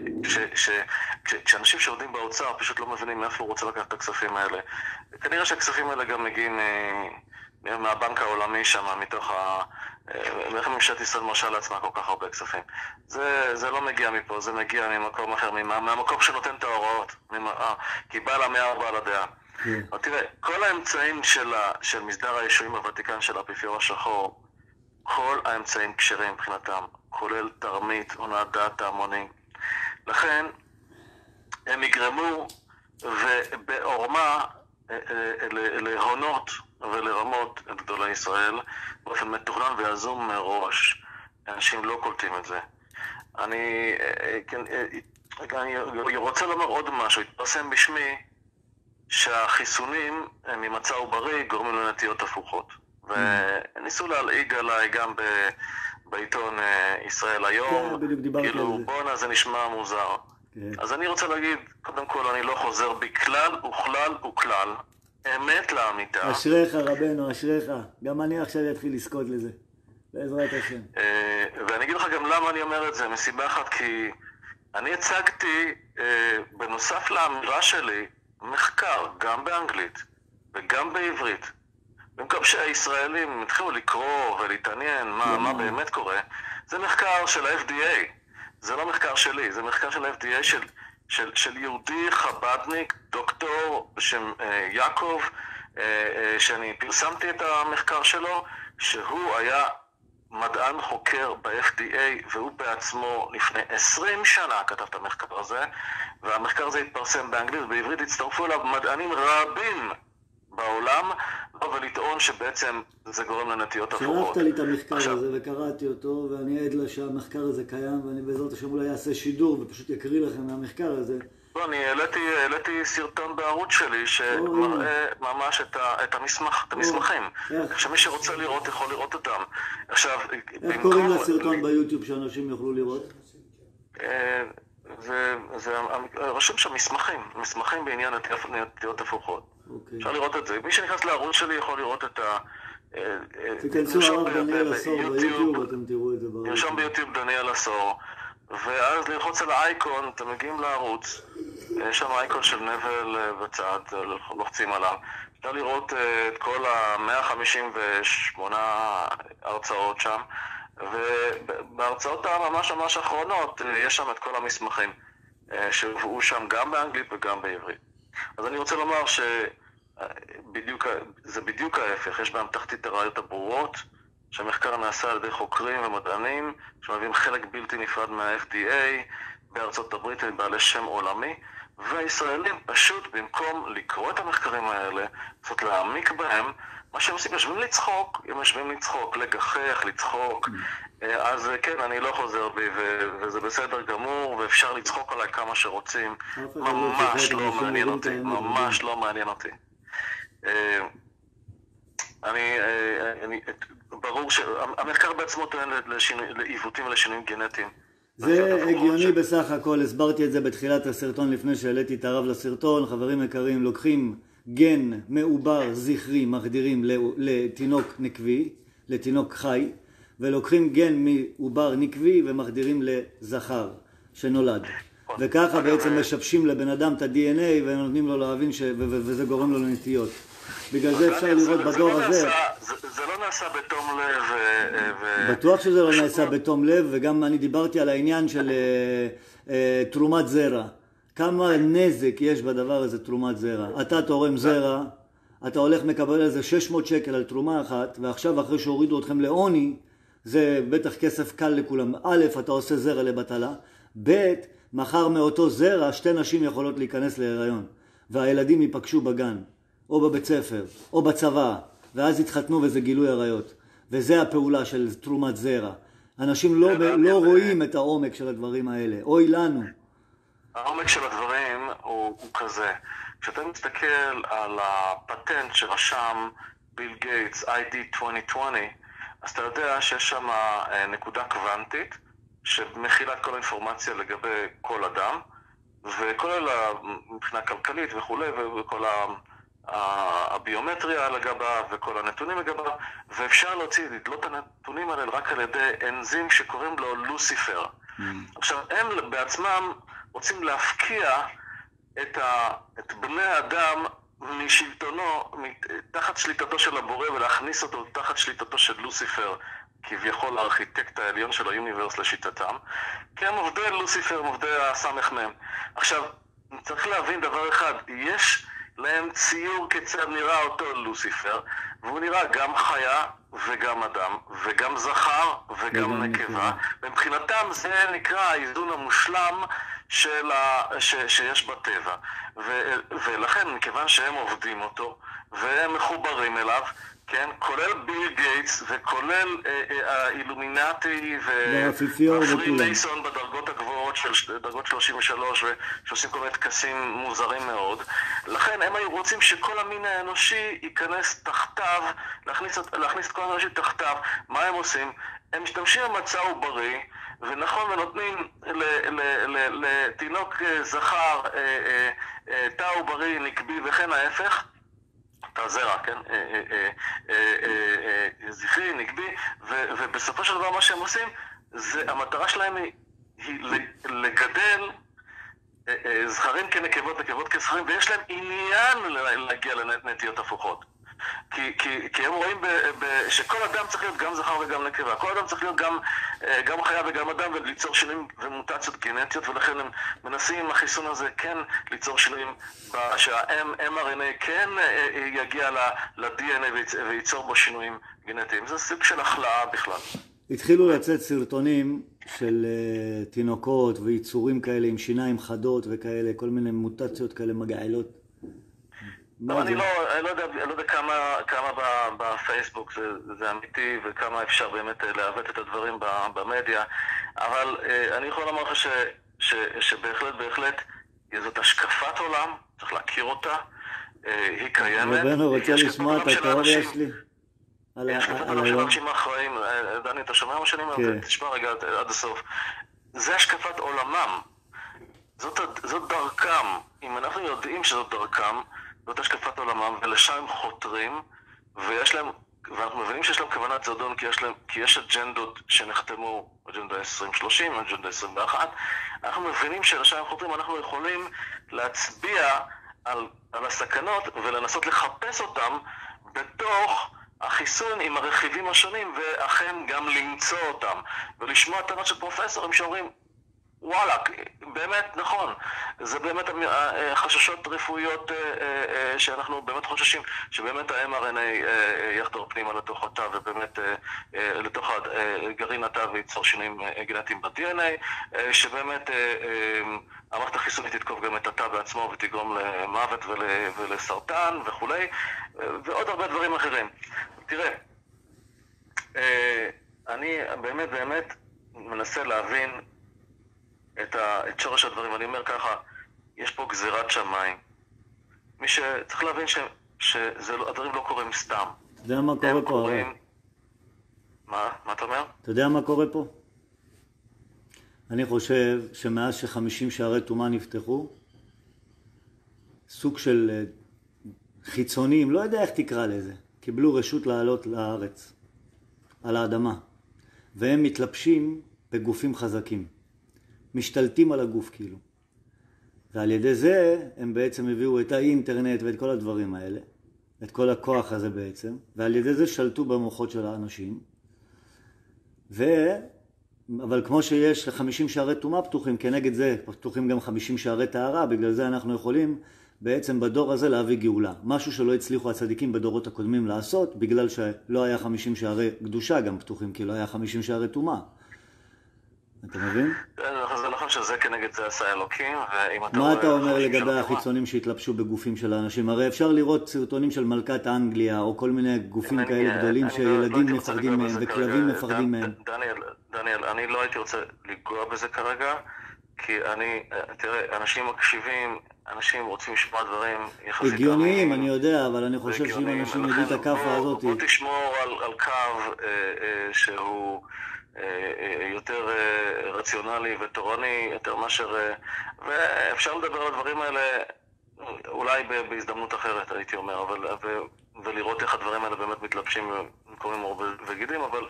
כשאנשים שעובדים באוצר פשוט לא מבינים מאיפה הוא רוצה לקחת את הכספים האלה. כנראה שהכספים האלה גם מגיעים אה, מהבנק העולמי שם, מתוך ה... אה, איך ממשלת ישראל מרשה לעצמה כל כך הרבה כספים? זה, זה לא מגיע מפה, זה מגיע ממקום אחר, מהמקום שנותן את ההוראות. אה, כי בעל המאה הוא בעל הדעה. כן. אבל תראה, כל האמצעים של, ה, של מסדר הישועים בוותיקן של האפיפיור השחור, כל האמצעים כשרים מבחינתם, כולל תרמית, הונאת דעת ההמונים. לכן, הם יגרמו ובעורמה אה, אה, להונות ולרמות את גדולי ישראל באופן מתוכנן ויזום מראש. אנשים לא קולטים את זה. אני, אה, כן, אני רוצה לומר עוד משהו, התפרסם בשמי שהחיסונים ממצע עוברי גורמים לנטיות הפוכות. וניסו להלעיג עליי גם ב... בעיתון אה, ישראל היום, כן, כאילו בואנה זה נשמע מוזר. כן. אז אני רוצה להגיד, קודם כל אני לא חוזר בכלל וכלל וכלל, אמת לאמיתה. אשריך רבנו, אשריך. גם אני עכשיו אתחיל לזכות לזה, בעזרת השם. אה, ואני אגיד לך גם למה אני אומר את זה, מסיבה אחת, כי אני הצגתי, אה, בנוסף לאמירה שלי, מחקר, גם באנגלית וגם בעברית. במקום שהישראלים יתחילו לקרוא ולהתעניין מה, מה באמת קורה, זה מחקר של ה-FDA, זה לא מחקר שלי, זה מחקר של ה-FDA של, של, של יהודי חבדניק, דוקטור בשם אה, יעקב, אה, אה, שאני פרסמתי את המחקר שלו, שהוא היה מדען חוקר ב-FDA, והוא בעצמו לפני 20 שנה כתב את המחקר הזה, והמחקר הזה התפרסם באנגלית ובעברית, הצטרפו אליו מדענים רבים בעולם, לא, ולטעון שבעצם זה גורם לנטיות הפוכות. שלחת לי את המחקר עכשיו... הזה וקראתי אותו, ואני עד לה שהמחקר הזה קיים, ואני בעזרת השם אולי אעשה שידור ופשוט אקריא לכם מהמחקר הזה. לא, אני העליתי, העליתי סרטון בערוץ שלי שמראה ממש את, ה, את, המסמך, את המסמכים. שמי שרוצה לראות יכול לראות אותם. עכשיו, איך קוראים לסרטון ביוטיוב שאנשים יוכלו לראות? אה, זה, זה, רשום שם מסמכים, מסמכים בעניין נטיות הפוכות. אוקיי. אפשר לראות את זה. מי שנכנס לערוץ שלי יכול לראות את ה... אה, אה, תיכנסו הרב דניאל עשור ביוטיוב, אתם תראו את זה. נרשום ביוטיוב דניאל עשור, ואז ללחוץ על האייקון, אתם מגיעים לערוץ, יש שם אייקון של נבל אה, בצד, לוחצים עליו. אפשר לראות את כל ה-158 הרצאות שם, ובהרצאות הממש ממש האחרונות יש שם את כל המסמכים שהובאו שם גם באנגלית וגם בעברית. אז אני רוצה לומר שזה בדיוק ההפך, יש בהם תחתית הראיות הברורות, שהמחקר נעשה על ידי חוקרים ומדענים שמביאים חלק בלתי נפרד מה-FDA בארצות הברית, הם בעלי שם עולמי, והישראלים פשוט במקום לקרוא את המחקרים האלה, קצת להעמיק בהם, מה שהם עושים, יושבים לצחוק, הם יושבים לצחוק, לגחך, לצחוק. אה, אז אה, כן, אני לא חוזר בי, וזה בסדר גמור, ואפשר לצחוק עליי כמה שרוצים. לא ממש לא מעניין אותי, ממש לא מעניין אותי. אה, אני, אני, ברור שהמחקר בעצמו טוען לעיוותים ולשינויים גנטיים. זה הגיוני בסך הכל, הסברתי את זה בתחילת הסרטון לפני שהעליתי את הרב לסרטון. חברים יקרים, לוקחים גן מעובר זכרי מחדירים לתינוק נקבי, לתינוק חי, ולוקחים גן מעובר נקבי ומחדירים לזכר שנולד. וככה בעצם משבשים לבן אדם את ה-DNA ונותנים לו להבין ש... וזה גורם לו לנטיות. בגלל זה אפשר לראות בדור לא הזה... זה לא נעשה בתום לב ו... בטוח שזה לא נעשה בתום לב, וגם אני דיברתי על העניין של אה, אה, תרומת זרע. כמה נזק יש בדבר הזה תרומת זרע. אתה תורם זרע, אתה הולך מקבל איזה 600 שקל על תרומה אחת, ועכשיו אחרי שהורידו אתכם לעוני, זה בטח כסף קל לכולם. א', אתה עושה זרע לבטלה, ב', מחר מאותו זרע שתי נשים יכולות להיכנס להיריון, והילדים ייפגשו בגן, או בבית ספר, או בצבא, ואז יתחתנו וזה גילוי עריות. וזה הפעולה של תרומת זרע. אנשים לא, לא רואים את העומק של הדברים האלה. אוי לנו. העומק של הדברים הוא, הוא כזה, כשאתה מסתכל על הפטנט שרשם ביל גייטס, ID 2020, אז אתה יודע שיש שם אה, נקודה קוונטית שמכילה את כל האינפורמציה לגבי כל אדם, וכולל מבחינה כלכלית וכולי, וכל הביומטריה לגביו וכל הנתונים לגביו, ואפשר להוציא, לדלות את הנתונים האלה רק על ידי אנזים שקוראים לו לוסיפר. Mm. עכשיו, הם בעצמם רוצים להפקיע את, ה, את בני האדם משלטונו, תחת שליטתו של הבורא ולהכניס אותו תחת שליטתו של לוסיפר, כביכול הארכיטקט העליון של היוניברס לשיטתם, כי הם עובדי לוסיפר, הם עובדי הסמ"ם. עכשיו, צריך להבין דבר אחד, יש להם ציור כיצד נראה אותו לוסיפר, והוא נראה גם חיה וגם אדם, וגם זכר וגם נקבה. מבחינתם זה נקרא האיזון המושלם של ה... ש... שיש בטבע. ו... ולכן, מכיוון שהם עובדים אותו, והם מחוברים אליו, כן, כולל ביל גייטס וכולל אה, אה, האילומינטי והפרימייסון בדרגות הגבוהות של דרגות 33 ושעושים כל מיני טקסים מוזרים מאוד. לכן הם היו רוצים שכל המין האנושי ייכנס תחתיו, להכניס, להכניס את כל האנושי תחתיו. מה הם עושים? הם משתמשים במצע עוברי, ונכון, ונותנים לתינוק אה, זכר תא עוברי נקבי וכן ההפך. את הזרע, כן? אה, אה, אה, זכרי, נגבי, ובסופו של דבר מה שהם עושים, זה, המטרה שלהם היא, היא לגדל זכרים כנקבות, נקבות כזכרים, ויש להם עניין להגיע לנטיות הפוכות. כי, כי, כי הם רואים ב, ב, שכל אדם צריך להיות גם זכר וגם נקבה. כל אדם צריך להיות גם, אה, גם חיה וגם אדם וליצור שינויים ומוטציות גנטיות, ולכן הם מנסים עם החיסון הזה כן ליצור שינויים, שה-mRNA כן אה, אה, יגיע ל-DNA וייצור בו שינויים גנטיים. זה סוג של החלאה בכלל. התחילו לצאת סרטונים של uh, תינוקות ויצורים כאלה עם שיניים חדות וכאלה, כל מיני מוטציות כאלה מגעילות. לא, אני לא, אני לא יודע, אני לא יודע כמה, כמה בפייסבוק זה, זה אמיתי וכמה אפשר באמת אה, לעוות את הדברים במדיה, אבל אה, אני יכול לומר לך ש, ש, שבהחלט, בהחלט, זאת השקפת עולם, צריך להכיר אותה, אה, היא קיימת. רבנו רוצה לשמוע את התיאוריה שלי. על עולם של אנשים אחראים, דני, אתה שומע מה שאני אומר? כן. תשמע רגע עד הסוף. זה השקפת עולמם. זאת, זאת דרכם. אם אנחנו יודעים שזאת דרכם, זאת השקפת עולמם, ולשם הם חותרים, ויש להם, ואנחנו מבינים שיש להם כוונת זדון כי יש, להם, כי יש אג'נדות שנחתמו, אג'נדה 2030, אג'נדה 21, אנחנו מבינים שלשם הם חותרים, אנחנו יכולים להצביע על, על הסכנות ולנסות לחפש אותם בתוך החיסון עם הרכיבים השונים, ואכן גם למצוא אותם, ולשמוע טענות של פרופסורים שאומרים, וואלה, באמת נכון. זה באמת חששות רפואיות אה, אה, אה, שאנחנו באמת חוששים שבאמת ה-mRNA יחדור פנימה לתוך התא ובאמת לתוך גרעין התא וייצור שינויים גנטיים ב-DNA, שבאמת המערכת החיסונית תתקוף גם את התא בעצמו ותגרום למוות ולסרטן וכולי, ועוד הרבה דברים אחרים. תראה, אני באמת באמת מנסה להבין את, ה, את שורש הדברים. אני אומר ככה, יש פה גזירת שמיים. מי שצריך להבין ש, שהדברים לא קורים סתם. אתה יודע מה קורה פה? קורים... מה? מה אתה אומר? אתה יודע מה קורה פה? אני חושב שמאז שחמישים שערי טומאה נפתחו, סוג של אה, חיצונים, לא יודע איך תקרא לזה, קיבלו רשות לעלות לארץ, על האדמה, והם מתלבשים בגופים חזקים. משתלטים על הגוף כאילו. ועל ידי זה הם בעצם הביאו את האינטרנט ואת כל הדברים האלה, את כל הכוח הזה בעצם, ועל ידי זה שלטו במוחות של האנשים. ו... אבל כמו שיש 50 שערי טומאה פתוחים, כנגד זה פתוחים גם 50 שערי טהרה, בגלל זה אנחנו יכולים בעצם בדור הזה להביא גאולה. משהו שלא הצליחו הצדיקים בדורות הקודמים לעשות, בגלל שלא היה 50 שערי קדושה גם פתוחים, כי לא היה 50 שערי טומאה. אתה מבין? זה נכון שזה כנגד זה עשה אלוקים, ואם אתה מה אתה אומר לגבי החיצונים שהתלבשו בגופים של האנשים? הרי אפשר לראות סרטונים של מלכת אנגליה, או כל מיני גופים כאלה גדולים לא- שילדים לא מפחדים מהם, וכלבים מפחדים מהם. דניאל, אני לא הייתי רוצה לגוע בזה כרגע, כי אני, תראה, אנשים מקשיבים, אנשים רוצים לשמוע דברים יחסית... הגיוניים, אני יודע, אבל אני חושב שאם אנשים ידעו את הכאפה הזאת... בוא תשמור על קו אה, אה, שהוא... אה, אה, יותר אה, רציונלי ותורני, יותר מאשר... ואפשר לדבר על הדברים האלה אולי בהזדמנות אחרת, הייתי אומר, אבל, ו, ולראות איך הדברים האלה באמת מתלבשים וקוראים עור וגידים, אבל אה,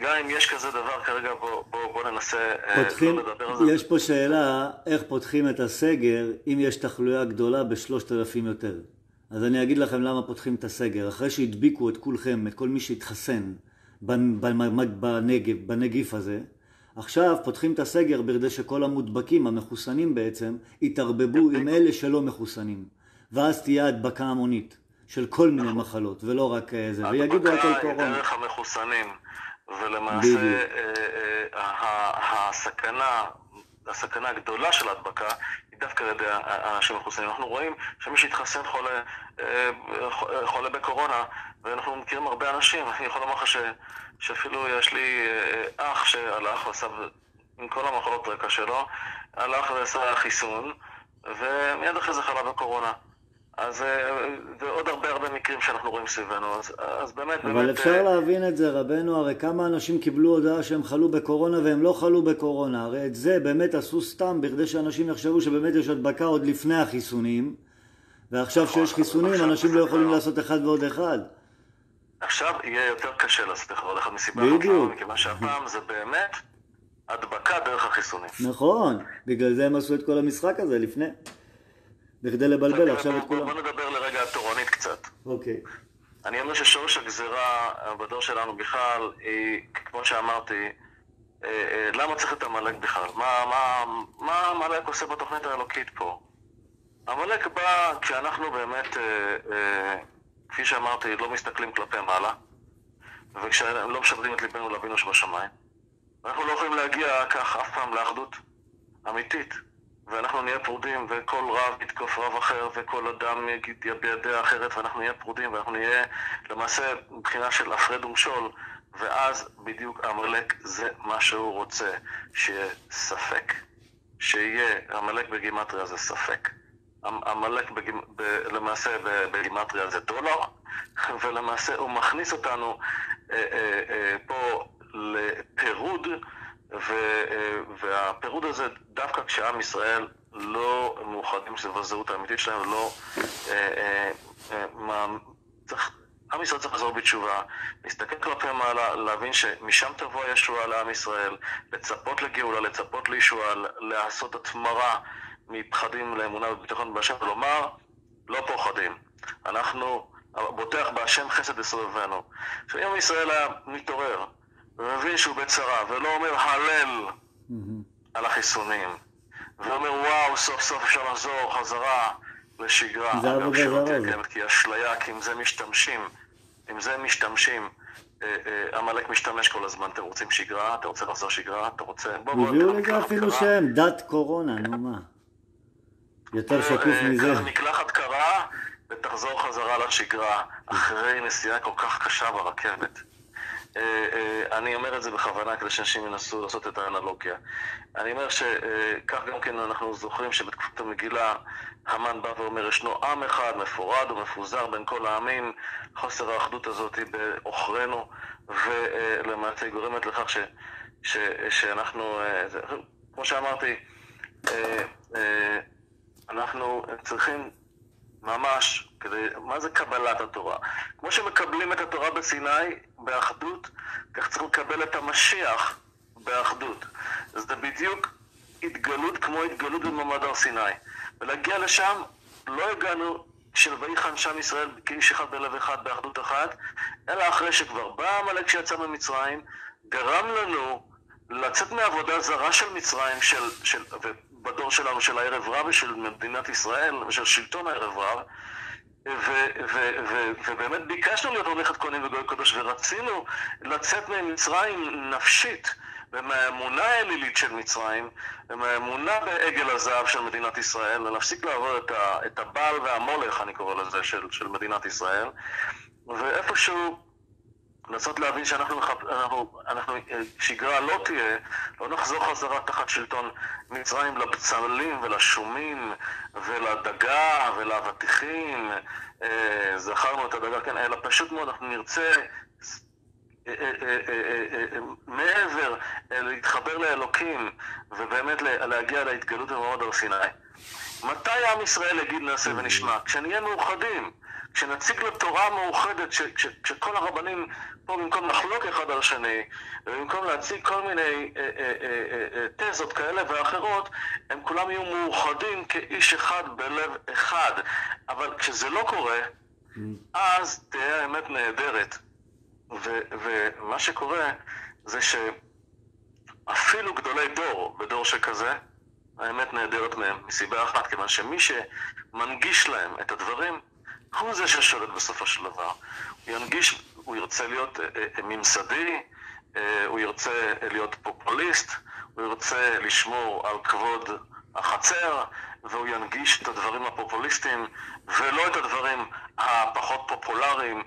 גם אם יש כזה דבר, כרגע בוא, בוא, בוא ננסה אה, פותחים, לא לדבר על זה. יש פה שאלה, איך פותחים את הסגר אם יש תחלואה גדולה בשלושת אלפים יותר. אז אני אגיד לכם למה פותחים את הסגר. אחרי שהדביקו את כולכם, את כל מי שהתחסן בנגב, בנגיף הזה, עכשיו פותחים את הסגר בכדי שכל המודבקים, המחוסנים בעצם, יתערבבו עם אלה שלא מחוסנים. ואז תהיה הדבקה המונית של כל מיני נכון. מחלות, ולא רק אה, זה, ויגידו הכל קורונה. הדבקה היא דרך המחוסנים, ולמעשה אה, אה, הסכנה, הסכנה הגדולה של ההדבקה היא דווקא על ידי האנשים המחוסנים. אנחנו רואים שמי שהתחסן חולה, חולה בקורונה, ואנחנו מכירים הרבה אנשים, אני יכול לומר לך ש... שאפילו יש לי אה, אח שהלך ועשה, עם כל המחלות רקע שלו, הלך ועשה חיסון, ומיד אחרי זה חלה בקורונה. אז אה, ועוד הרבה הרבה מקרים שאנחנו רואים סביבנו, אז, אז באמת, אבל באמת... אפשר uh... להבין את זה, רבנו, הרי כמה אנשים קיבלו הודעה שהם חלו בקורונה והם לא חלו בקורונה, הרי את זה באמת עשו סתם, בכדי שאנשים יחשבו שבאמת יש הדבקה עוד לפני החיסונים, ועכשיו נכון, שיש חיסונים אנשים לא יכולים לעשות אחד ועוד אחד. עכשיו יהיה יותר קשה לעשות אחד ועוד אחד מסיבה בדיוק. מכיוון שהפעם זה באמת הדבקה דרך החיסונים. נכון, בגלל זה הם עשו את כל המשחק הזה לפני. בכדי לבלבל עכשיו את כולם. בוא נדבר לרגע התורנית קצת. אוקיי. אני אומר ששורש הגזירה בדור שלנו בכלל היא, כמו שאמרתי, אה, אה, למה צריך את עמלק בכלל? מה עמלק עושה בתוכנית האלוקית פה? עמלק בא כשאנחנו באמת אה, כפי שאמרתי, לא מסתכלים כלפי מעלה, וכשהם לא משעבדים את ליבנו לאבינו שבשמיים. אנחנו לא יכולים להגיע כך אף פעם לאחדות אמיתית, ואנחנו נהיה פרודים, וכל רב יתקוף רב אחר, וכל אדם יביע דעה אחרת, ואנחנו נהיה פרודים, ואנחנו נהיה למעשה מבחינה של הפרד ומשול, ואז בדיוק עמלק זה מה שהוא רוצה, שיהיה ספק. שיהיה, עמלק בגימטריה זה ספק. עמלק למעשה בגימטריה זה דולר, ולמעשה הוא מכניס אותנו אה, אה, אה, פה לפירוד, והפירוד הזה דווקא כשעם ישראל לא מאוחדים סביב הזהות האמיתית שלהם, לא... צריך, עם ישראל צריך לחזור בתשובה, להסתכל כלפי מעלה, להבין שמשם תבוא הישועה לעם ישראל, לצפות לגאולה, לצפות לישועה, לעשות התמרה. מפחדים לאמונה וביטחון בהשם, ולומר, לא פוחדים. אנחנו, בוטח בהשם חסד לסובבנו. עכשיו, אם ישראל היה מתעורר ומבין שהוא בצרה, ולא אומר הלל על החיסונים, ואומר, וואו, סוף סוף אפשר לחזור חזרה לשגרה. זה עבודה זרה. כי אשליה, כי עם זה משתמשים, עם זה משתמשים. אה, אה, עמלק משתמש כל הזמן, אתם רוצים שגרה, אתה רוצה לחזור שגרה, אתה רוצה... הביאו לזה אפילו שם, דת קורונה, נו מה. יותר שקוף אה, מזה. מקלחת קרה ותחזור חזרה לשגרה אחרי נסיעה כל כך קשה ברכבת. אה, אה, אני אומר את זה בכוונה כדי שאנשים ינסו לעשות את האנלוגיה. אני אומר שכך גם כן אנחנו זוכרים שבתקופת המגילה המן בא ואומר ישנו עם אחד מפורד ומפוזר בין כל העמים, חוסר האחדות הזאת היא בעוכרינו ולמעשה גורמת לכך ש, ש, שאנחנו, כמו שאמרתי, אנחנו צריכים ממש, כדי, מה זה קבלת התורה? כמו שמקבלים את התורה בסיני באחדות, כך צריך לקבל את המשיח באחדות. זה בדיוק התגלות כמו התגלות במעמד הר סיני. ולהגיע לשם, לא הגענו של ויחן שם ישראל כאיש אחד בלב אחד באחדות אחת, אלא אחרי שכבר בא עמלק שיצא ממצרים, גרם לנו לצאת מעבודה זרה של מצרים, של, של, בדור שלנו של הערב רב ושל מדינת ישראל ושל שלטון הערב רב ובאמת ביקשנו להיות ממלכת כהנים וגוי קדוש ורצינו לצאת ממצרים נפשית ומהאמונה האלילית של מצרים ומהאמונה בעגל הזהב של מדינת ישראל ולהפסיק לעבוד את, ה, את הבעל והמולך, אני קורא לזה, של, של מדינת ישראל. ואיפשהו לנסות להבין שאנחנו, אנחנו, אנחנו, שגרה לא תהיה, לא נחזור חזרה תחת שלטון מצרים לבצלים ולשומים ולדגה ולאבטיחים, אה, זכרנו את הדגה, כן, אלא פשוט מאוד אנחנו נרצה אה, אה, מעבר להתחבר לאלוקים ובאמת להגיע להתגלות במעמד הר סיני. מתי עם ישראל יגיד נעשה ונשמע? כשנהיה מאוחדים. כשנציג לתורה מאוחדת, כשכל הרבנים פה במקום לחלוק אחד על השני, ובמקום להציג כל מיני אה, אה, אה, תזות כאלה ואחרות, הם כולם יהיו מאוחדים כאיש אחד בלב אחד. אבל כשזה לא קורה, אז תהיה האמת נהדרת. ומה שקורה זה שאפילו גדולי דור, בדור שכזה, האמת נהדרת מהם, מסיבה אחת, כיוון שמי שמנגיש להם את הדברים, הוא זה ששולט בסופו של דבר. הוא ינגיש, הוא ירצה להיות אה, אה, ממסדי, אה, הוא ירצה להיות פופוליסט, הוא ירצה לשמור על כבוד החצר, והוא ינגיש את הדברים הפופוליסטיים ולא את הדברים הפחות פופולריים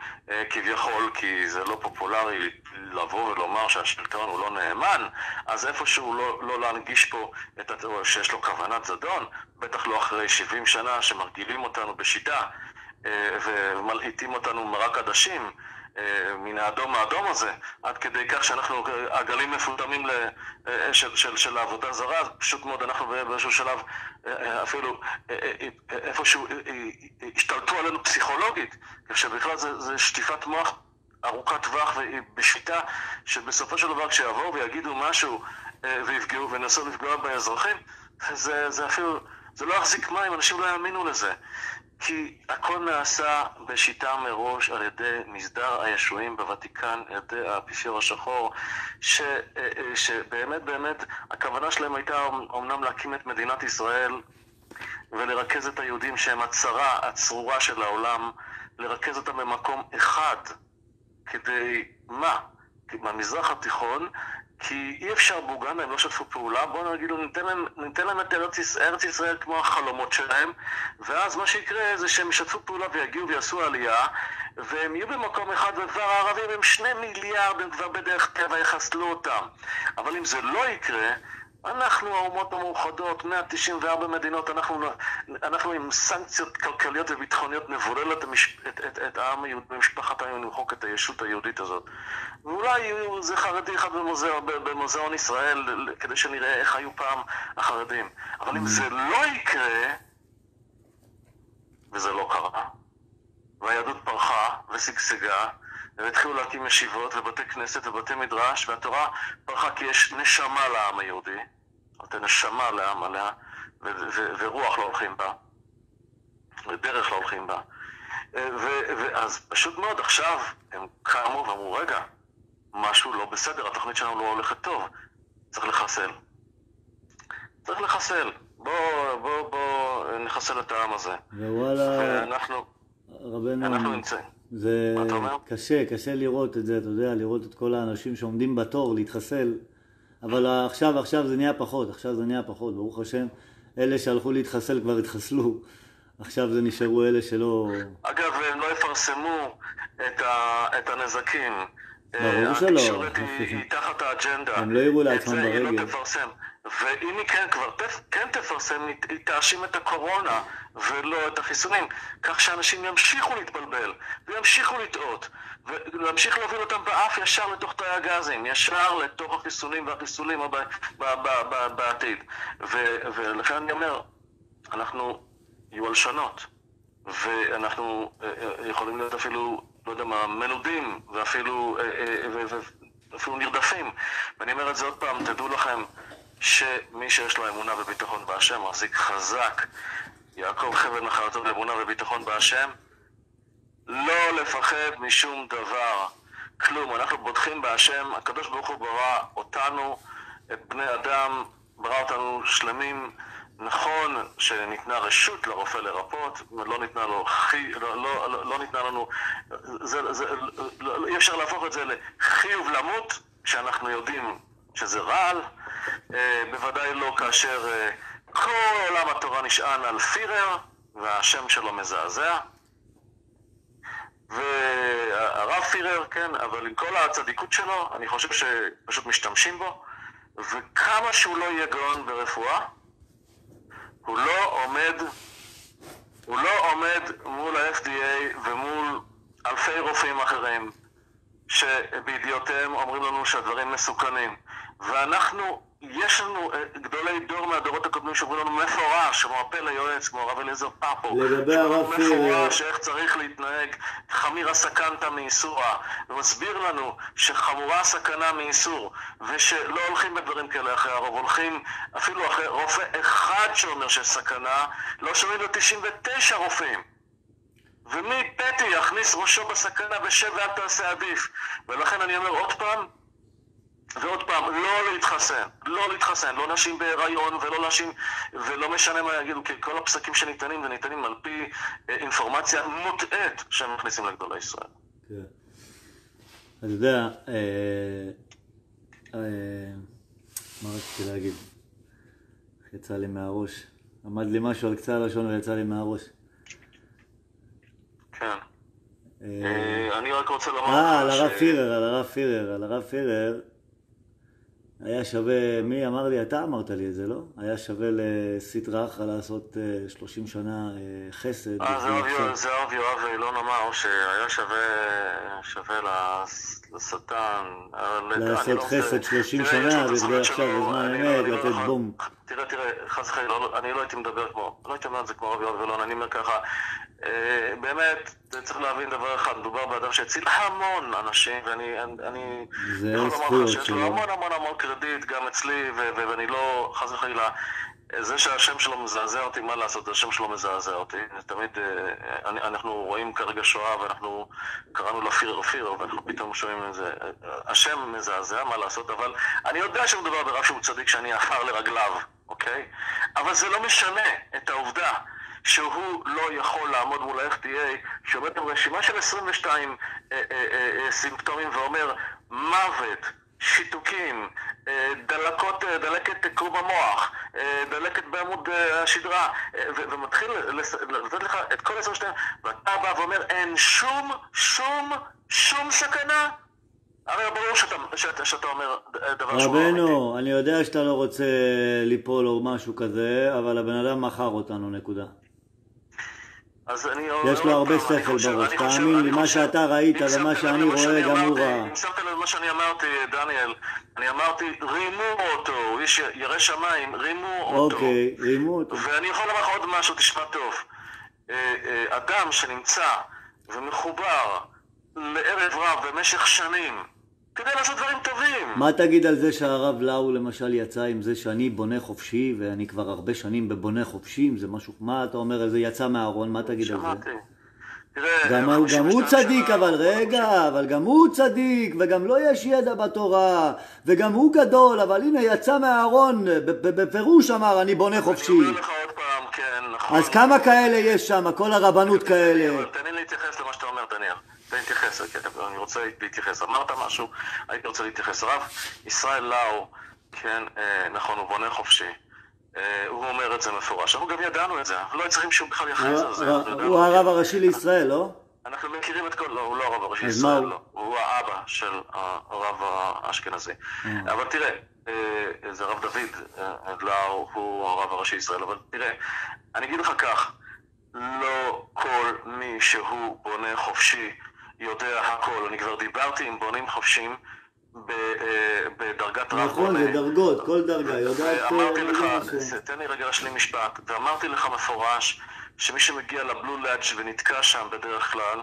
כביכול, כי זה לא פופולרי לבוא ולומר שהשלטון הוא לא נאמן, אז איפשהו לא, לא להנגיש פה את, שיש לו כוונת זדון, בטח לא אחרי 70 שנה שמרגילים אותנו בשיטה ומלהיטים אותנו מרק עדשים אה, מן האדום האדום הזה, עד כדי כך שאנחנו עגלים מפותמים אה, של, של, של העבודה זרה, פשוט מאוד אנחנו באיזשהו שלב אפילו איפשהו השתלטו עלינו פסיכולוגית, כך שבכלל זה, זה שטיפת מוח ארוכת טווח ובשיטה שבסופו של דבר כשיבואו ויגידו משהו ויפגעו וינסו לפגוע באזרחים, זה, זה אפילו, זה לא יחזיק מים, אנשים לא יאמינו לזה. כי הכל נעשה בשיטה מראש על ידי מסדר הישועים בוותיקן, על ידי האפיפיור השחור, ש, אה, אה, שבאמת באמת הכוונה שלהם הייתה אומנם להקים את מדינת ישראל ולרכז את היהודים שהם הצרה הצרורה של העולם, לרכז אותם במקום אחד, כדי מה? במזרח התיכון כי אי אפשר באוגנדה, הם לא שתפו פעולה, בואו נגיד, ניתן להם, ניתן להם את ארץ, ארץ ישראל כמו החלומות שלהם, ואז מה שיקרה זה שהם ישתפו פעולה ויגיעו ויעשו עלייה, והם יהיו במקום אחד, וכבר הערבים הם שני מיליארד, הם כבר בדרך טבע יחסלו אותם. אבל אם זה לא יקרה, אנחנו האומות המאוחדות, 194 מדינות, אנחנו, אנחנו עם סנקציות כלכליות וביטחוניות נבולל את, את, את, את העם היהודי, במשפחת העם למחוק את הישות היהודית הזאת. ואולי זה חרדי אחד במוזיאון, במוזיאון ישראל, כדי שנראה איך היו פעם החרדים. אבל אם זה לא יקרה, וזה לא קרה, והיהדות פרחה ושגשגה, והתחילו להקים ישיבות ובתי כנסת ובתי מדרש, והתורה פרחה כי יש נשמה לעם היהודי, נותן נשמה לעם עליה, ורוח לא הולכים בה, ודרך לא הולכים בה. ואז פשוט מאוד, עכשיו הם קמו ואמרו, רגע, משהו לא בסדר, התוכנית שלנו לא הולכת טוב, צריך לחסל. צריך לחסל. בואו בוא, בוא נחסל את העם הזה. ווואלה, ואנחנו, רבנו, אנחנו נמצאים. זה? קשה, קשה לראות את זה, אתה יודע, לראות את כל האנשים שעומדים בתור להתחסל, אבל עכשיו, עכשיו זה נהיה פחות, עכשיו זה נהיה פחות, ברוך השם, אלה שהלכו להתחסל כבר התחסלו, עכשיו זה נשארו אלה שלא... אגב, הם לא יפרסמו את, ה, את הנזקים. ברור שלא. התקשורת היא, היא תחת האג'נדה. הם לא יראו לעצמם זה היא לא ברגל. תפרסם. ואם היא כן כבר תפ- כן תפרסם, היא תאשים את הקורונה ולא את החיסונים, כך שאנשים ימשיכו להתבלבל וימשיכו לטעות ולהמשיך להוביל אותם באף ישר לתוך תאי הגזים, ישר לתוך החיסונים והחיסולים בעתיד. ולכן אני אומר, אנחנו יהיו הלשנות, ואנחנו אה, אה, יכולים להיות אפילו, לא יודע מה, מנודים, ואפילו, אה, אה, ו- ו- אפילו נרדפים. ואני אומר את זה עוד פעם, תדעו לכם שמי שיש לו אמונה וביטחון בהשם מחזיק חזק. יעקב חבל נחלתו באמונה וביטחון בהשם. לא לפחד משום דבר, כלום. אנחנו בוטחים בהשם, הקדוש ברוך הוא ברא אותנו, את בני אדם, ברא אותנו שלמים. נכון שניתנה רשות לרופא לרפות, לא ניתנה לו חי... לא, לא, לא, לא ניתנה לנו... זה, זה, לא, אי אפשר להפוך את זה לחיוב למות, כשאנחנו יודעים שזה רעל. אה, בוודאי לא כאשר אה, כל עולם התורה נשען על פירר, והשם שלו מזעזע. והרב פירר, כן, אבל עם כל הצדיקות שלו, אני חושב שפשוט משתמשים בו, וכמה שהוא לא יהיה גאון ברפואה, הוא לא עומד, הוא לא עומד מול ה-FDA ומול אלפי רופאים אחרים, שבידיעותיהם אומרים לנו שהדברים מסוכנים. ואנחנו, יש לנו אה, גדולי דור מהדורות הקודמים שאומרים לנו מפורש, כמו הפלא יועץ, כמו הרב אליעזר פאפו, לגבי הרב פירר. מפורש איך צריך להתנהג חמירה סכנתא מאיסורא, ומסביר לנו שחמורה סכנה מאיסור, ושלא הולכים בדברים כאלה אחרי הרוב, הולכים אפילו אחרי רופא אחד שאומר שיש סכנה, לא שומעים לו 99 רופאים. ומי פטי יכניס ראשו בסכנה ושב ואל תעשה עדיף. ולכן אני אומר עוד פעם, ועוד פעם, לא להתחסן, לא להתחסן, לא נשים בהיריון ולא נשים, ולא משנה מה יגידו, כי כל הפסקים שניתנים, וניתנים על פי אה, אינפורמציה מוטעית שהם מכניסים לגדולי ישראל. כן. אתה יודע, אה, אה, מה רציתי להגיד? יצא לי מהראש. עמד לי משהו על קצה הלשון ויצא לי מהראש. כן. אני רק רוצה לומר אה, על הרב פירר, על הרב פירר, על הרב פירר. היה שווה, מי אמר לי? אתה אמרת לי את זה, לא? היה שווה לסטרא אחרא לעשות אה, 30 שנה אה, חסד. אה, זה הרב יואב אילון אמר שהיה שווה לשטן. אה, לעשות לא רוצה- חסד 30 תראה, יש שנה, הזמן עכשיו בזמן אני לא- אמת לא לתת בום. תראה, תראה, חס וחלילה, אני לא הייתי מדבר כמו, לא הייתי אומר את זה כמו הרב יואב אילון, אני אומר ככה, אה, באמת, צריך להבין דבר אחד, מדובר באדם שהציל המון אנשים, ואני אני- אני זה יכול לומר לך שיש לו. המון המון המון קרדיט, גם אצלי, ואני לא, חס וחלילה, זה שהשם שלו מזעזע אותי, מה לעשות, השם שלו מזעזע אותי. תמיד, אה, אני, אנחנו רואים כרגע שואה, ואנחנו קראנו לה פירר פירר, ואנחנו פתאום שומעים את זה. השם מזעזע, מה לעשות, אבל אני יודע שמדובר ברב שהוא צדיק שאני עפר לרגליו, אוקיי? אבל זה לא משנה את העובדה. שהוא לא יכול לעמוד מול ה-FDA, שעומד עם רשימה של 22 אה, אה, אה, אה, סימפטומים ואומר מוות, שיתוקים, דלקות, אה, דלקת קרום המוח, אה, דלקת בעמוד אה, השדרה, ומתחיל לתת לך את כל 22, ואתה בא ואומר אין שום, שום, שום סכנה. הרי ברור שאתה, שאתה, שאתה אומר דבר שהוא לא אמיתי. רבנו, אני יודע שאתה לא רוצה ליפול או משהו כזה, אבל הבן אדם מכר אותנו, נקודה. אז אני אומר יש לו הרבה שכל בראש, תאמין לי, מה שאתה ראית ומה שאני רואה, גם הוא ראה. אם שמת לב למה שאני אמרתי, דניאל, אני אמרתי, רימו אותו, הוא איש ירא שמיים, רימו אותו. אוקיי, רימו אותו. ואני יכול לומר לך עוד משהו, תשמע טוב. אה, אה, אדם שנמצא ומחובר לערב רב במשך שנים, כדי לעשות דברים טובים. מה תגיד על זה שהרב לאו למשל יצא עם זה שאני בונה חופשי, ואני כבר הרבה שנים בבונה חופשי, אם זה משהו, מה אתה אומר על זה יצא מהארון, מה תגיד על זה? שמעתי. תראה, גם, הוא- גם הוא 52 צדיק, אבל רגע, אבל גם הוא צדיק, וגם לו יש ידע בתורה, וגם הוא גדול, אבל הנה יצא מהארון, בפירוש אמר, אני בונה חופשי. אני אומר לך עוד פעם, כן, נכון. אז כמה כאלה יש שם, כל הרבנות כאלה? תן לי להתייחס למה שאתה אומר, דניאל. תן לי להתייחס, כן, אני רוצה להתייחס. אמרת משהו, הייתי רוצה להתייחס. הרב ישראל לאו, כן, אה, נכון, הוא בונה חופשי. אה, הוא אומר את זה מפורש. אנחנו גם ידענו את זה, אנחנו לא צריכים שהוא בכלל יכריז על זה. הוא הרב הראשי לישראל, לא? אנחנו מכירים את כל... לא, הוא לא הרב הראשי אז מה ישראל, הוא? לא. הוא האבא של הרב האשכנזי. אה. אבל תראה, אה, זה הרב דוד לאו, הוא הרב הראשי ישראל, אבל תראה, אני אגיד לך כך, לא כל מי שהוא בונה חופשי יודע הכל. אני כבר דיברתי עם בונים חופשיים אה, בדרגת רב נכון. זה דרגות, כל דרגה, יודעת... ואמרתי אה, לך, זה. תן לי רגע להשלים משפט, ואמרתי לך מפורש שמי שמגיע לבלו לאג' ונתקע שם בדרך כלל,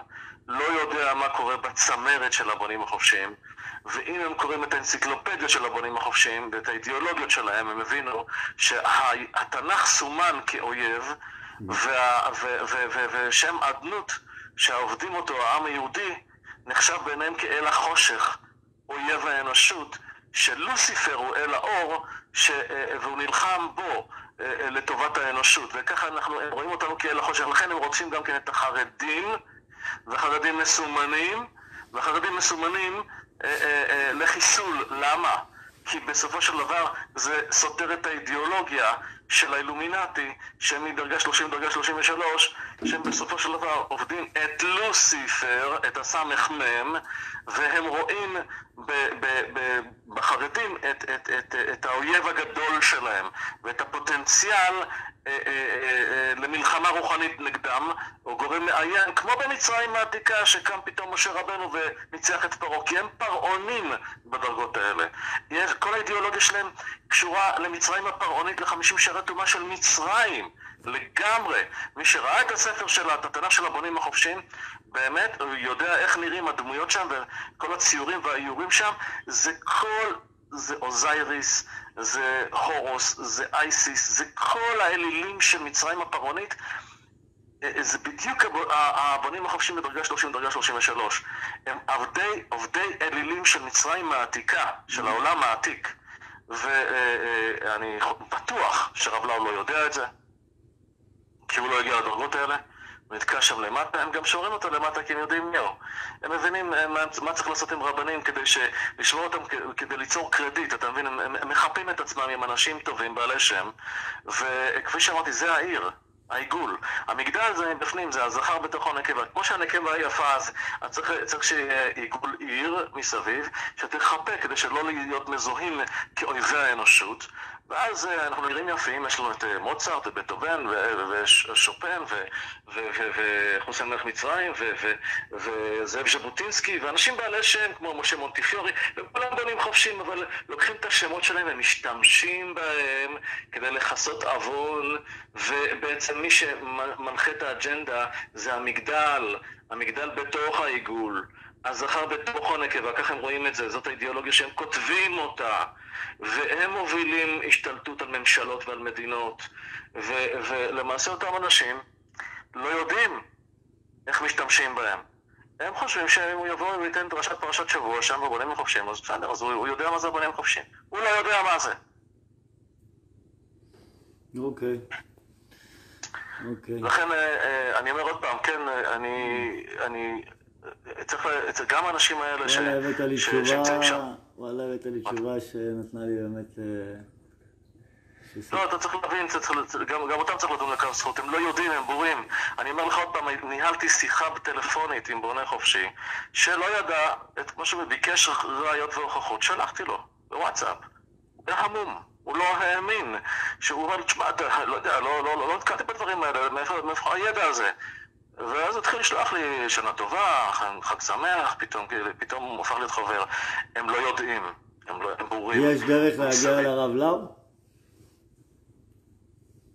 לא יודע מה קורה בצמרת של הבונים החופשיים, ואם הם קוראים את האנציקלופדיה של הבונים החופשיים ואת האידיאולוגיות שלהם, הם הבינו שהתנ"ך סומן כאויב, וה- ו- ו- ו- ושם אדנות שהעובדים אותו, העם היהודי, נחשב בעיניהם כאל החושך, אויב האנושות, שלוסיפר הוא אל האור, ש... אה, והוא נלחם בו אה, אה, לטובת האנושות, וככה אנחנו, הם רואים אותנו כאל החושך, לכן הם רוצים גם כן את החרדים, והחרדים מסומנים, והחרדים מסומנים לחיסול, למה? כי בסופו של דבר זה סותר את האידיאולוגיה של האילומינטי, שהם מדרגה 30 לדרגה 33, שהם בסופו של דבר עובדים את לוסיפר, את הסמ"ם, והם רואים ב, ב, ב, בחרדים את, את, את, את האויב הגדול שלהם, ואת הפוטנציאל אה, אה, אה, למלחמה רוחנית נגדם, או גורם מאיים, כמו במצרים העתיקה, שקם פתאום משה רבנו וניצח את פרעה, כי הם פרעונים בדרגות האלה. יש, כל האידיאולוגיה שלהם קשורה למצרים הפרעונית, לחמישים שערי טומאה של מצרים. לגמרי. מי שראה את הספר של התנ"ך של הבונים החופשיים, באמת הוא יודע איך נראים הדמויות שם וכל הציורים והאיורים שם, זה כל זה אוזייריס, זה הורוס, זה אייסיס, זה כל האלילים של מצרים הפרעונית. אה, זה בדיוק הבונים החופשיים בדרגה 30 ובדרגה 33. הם עובדי, עובדי אלילים של מצרים העתיקה, של העולם העתיק. ואני בטוח שרב לאו לא יודע את זה, כי הוא לא הגיע לדרגות האלה. נתקע שם למטה, הם גם שומרים אותו למטה כי הם יודעים מי הוא. הם מבינים אה, מה, מה צריך לעשות עם רבנים כדי. לשמור אותם כדי ליצור קרדיט, אתה מבין? הם, הם מחפים את עצמם עם אנשים טובים, בעלי שם, וכפי שאמרתי, זה העיר. העיגול. המגדל זה בפנים, זה הזכר בתוכו נקבה. כמו שהנקבה היא יפה, אז צריך, צריך שיהיה עיגול עיר מסביב, שתחפה כדי שלא להיות מזוהים כאויבי האנושות. ואז אה, אנחנו נראים יפים, יש לנו את אה, מוצרט ובטהובן ושופן וחוסיין מלך מצרים וזאב ז'בוטינסקי ואנשים בעלי שם כמו משה מונטיפיורי וכולם בונים חופשיים אבל לוקחים את השמות שלהם ומשתמשים בהם כדי לכסות עוון ובעצם מי שמנחה את האג'נדה זה המגדל, המגדל בתוך העיגול הזכר בתוכו נקבה, ככה הם רואים את זה, זאת האידיאולוגיה שהם כותבים אותה, והם מובילים השתלטות על ממשלות ועל מדינות, ו- ולמעשה אותם אנשים לא יודעים איך משתמשים בהם. הם חושבים שאם הוא יבוא וייתן דרשת פרשת שבוע שם בבונים חופשיים, אז בסדר, אז הוא, הוא יודע מה זה בונים חופשיים. הוא לא יודע מה זה. אוקיי. אוקיי. לכן אה, אה, אני אומר עוד פעם, כן, אה, אני, אני צריך, גם האנשים האלה ש... לי תשובה, וואלה, הבאת לי תשובה שנתנה לי באמת... אה, לא, אתה צריך להבין, גם, גם אותם צריך לדון לקו זכות, הם לא יודעים, הם בורים. אני אומר לך עוד פעם, ניהלתי שיחה בטלפונית עם בונה חופשי, שלא ידע את מה שביקש ראיות והוכחות, שלחתי לו, בוואטסאפ. היה המום, הוא לא האמין. שהוא אומר, תשמע, לא יודע, לא, לא, לא, לא נתקלתי בדברים האלה, מאיפה הידע הזה? ואז התחיל לשלוח לי שנה טובה, חג שמח, פתאום, פתאום הוא הפך להיות חבר. הם לא יודעים, הם, לא, הם ברורים. יש דרך להגיע לרב לאו?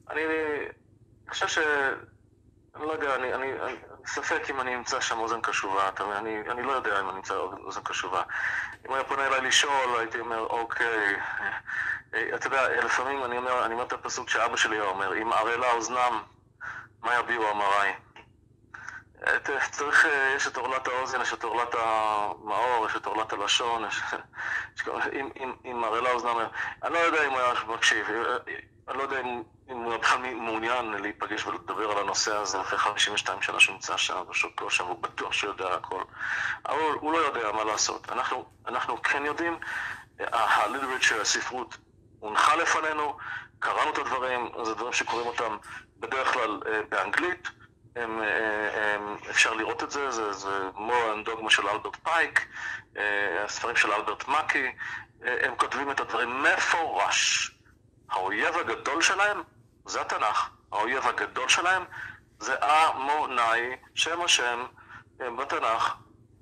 אני חושב ש... אני לא יודע, אני, אני, אני ספק אם אני אמצא שם אוזן קשובה, אתה, אני, אני לא יודע אם אני אמצא אוזן קשובה. אם היה פונה אליי לשאול, הייתי אומר, אוקיי, אתה יודע, לפעמים אני אומר, אני אומר את הפסוק שאבא שלי היה אומר, אם ערלה אוזנם, מה יביעו אמריי? צריך, אה, יש את עורלת האוזן, יש את עורלת המאור, יש את עורלת הלשון, יש... אם הראלה אוזנם, אני לא יודע אם הוא היה מקשיב, אה, אני לא יודע אם, הוא בכלל מעוניין להיפגש ולדבר על הנושא הזה אחרי 52 שנה שהוא נמצא שם ושותו שם, הוא בטוח שהוא יודע הכל. אבל הוא לא יודע מה לעשות. אנחנו, אנחנו כן יודעים, הליטרצ'ר, הספרות, הונחה לפנינו, קראנו את הדברים, זה דברים שקוראים אותם בדרך כלל אה, באנגלית. הם, אה, הם, אפשר לראות את זה, זה, זה מורן דוגמה של אלברט פייק, אה, הספרים של אלברט מקי, אה, הם כותבים את הדברים מפורש. האויב הגדול שלהם זה התנ"ך, האויב הגדול שלהם זה עמוני, שם השם בתנ"ך,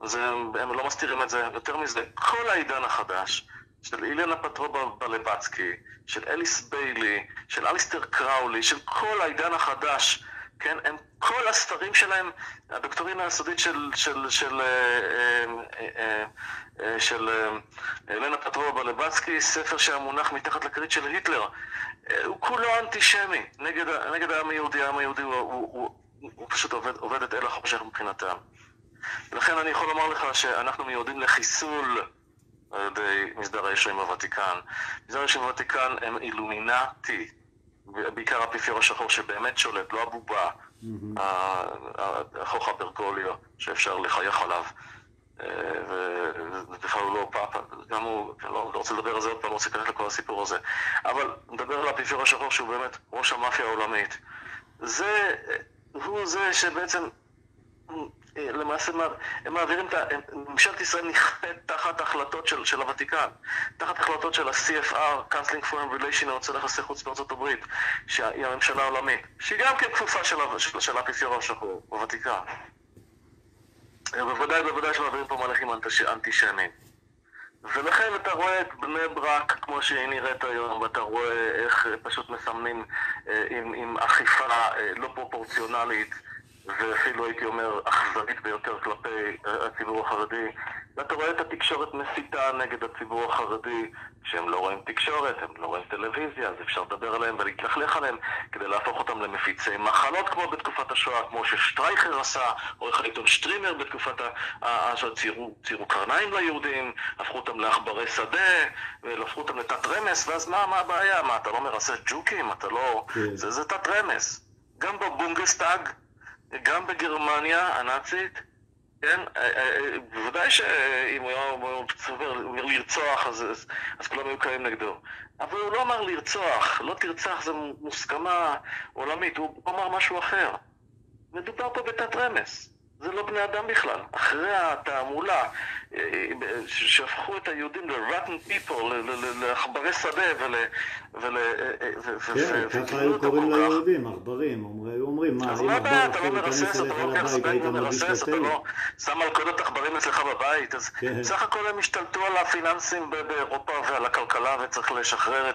זה, הם לא מסתירים את זה, יותר מזה, כל העידן החדש של אילנה פטרובה בלבצקי, של אליס ביילי, של אליסטר קראולי, של כל העידן החדש כן, הם, כל הספרים שלהם, הדוקטורינה הסודית של, של, של, אה, אה, אה, של אלנה פטרובה בלבצקי, ספר שהיה מונח מתחת לכרית של היטלר, הוא כולו אנטישמי נגד, נגד העם היהודי, העם היהודי הוא, הוא, הוא, הוא פשוט עובד, עובד את אל החושך מבחינתם. ולכן אני יכול לומר לך שאנחנו מיועדים לחיסול על ידי מסדר הישועים בוותיקן. מסדר הישועים בוותיקן הם אילומינטי. בעיקר האפיפיור השחור שבאמת שולט, לא הבובה, החוכא ברגוליו, שאפשר לחייך עליו. ובכלל הוא לא פאפה, גם הוא, לא, לא רוצה לדבר על זה עוד פעם, לא רוצה להיכנס לכל הסיפור הזה. אבל נדבר על האפיפיור השחור שהוא באמת ראש המאפיה העולמית. זה, הוא זה שבעצם למעשה הם מעבירים את ה... ממשלת ישראל נכפית תחת החלטות של, של הוותיקן, תחת החלטות של ה-CFR, Counseling Foreign Relation, רוצה ליחסי חוץ בארצות הברית, שהיא הממשלה העולמית, שהיא גם כן כפופה של, של, של האפיפיור השחור בוותיקן. בוודאי, בוודאי שמעבירים פה מהלכים אנטישמיים. ולכן אתה רואה את בני ברק כמו שהיא נראית היום, ואתה רואה איך פשוט מסמנים אה, עם, עם אכיפה אה, לא פרופורציונלית. ואפילו הייתי אומר אכזרית ביותר כלפי הציבור החרדי. ואתה רואה את התקשורת מסיתה נגד הציבור החרדי, שהם לא רואים תקשורת, הם לא רואים טלוויזיה, אז אפשר לדבר עליהם ולהתלכלך עליהם כדי להפוך אותם למפיצי מחלות כמו בתקופת השואה, כמו ששטרייכר עשה, עורך העיתון שטרימר בתקופת השואה, ציירו, ציירו קרניים ליהודים, הפכו אותם לעכברי שדה, והפכו אותם לתת רמס, ואז מה, מה הבעיה? מה, אתה לא מרסס ג'וקים? אתה לא... כן. זה, זה תת רמס. גם בבונגסטאג גם בגרמניה הנאצית, כן, אה, אה, אה, בוודאי שאם הוא היה סובר לרצוח, אז, אז, אז כולם היו קיימים נגדו. אבל הוא לא אמר לרצוח, לא תרצח זה מוסכמה עולמית, הוא אמר משהו אחר. מדובר פה בתת רמז. זה לא בני אדם בכלל. אחרי התעמולה, שהפכו את היהודים ל-rotten people, לעכברי שדה ול... אה, אה, כן, ככה היו קוראים ליהודים, עכברים. היו אומרים, מה, אם עכבר עכשיו ייכנס אליך לבית, היית מרגיש בטל? אתה לא שם מלכודת עכברים אצלך בבית, אז כן. סך הכל הם השתלטו על הפיננסים באירופה ועל הכלכלה, וצריך לשחרר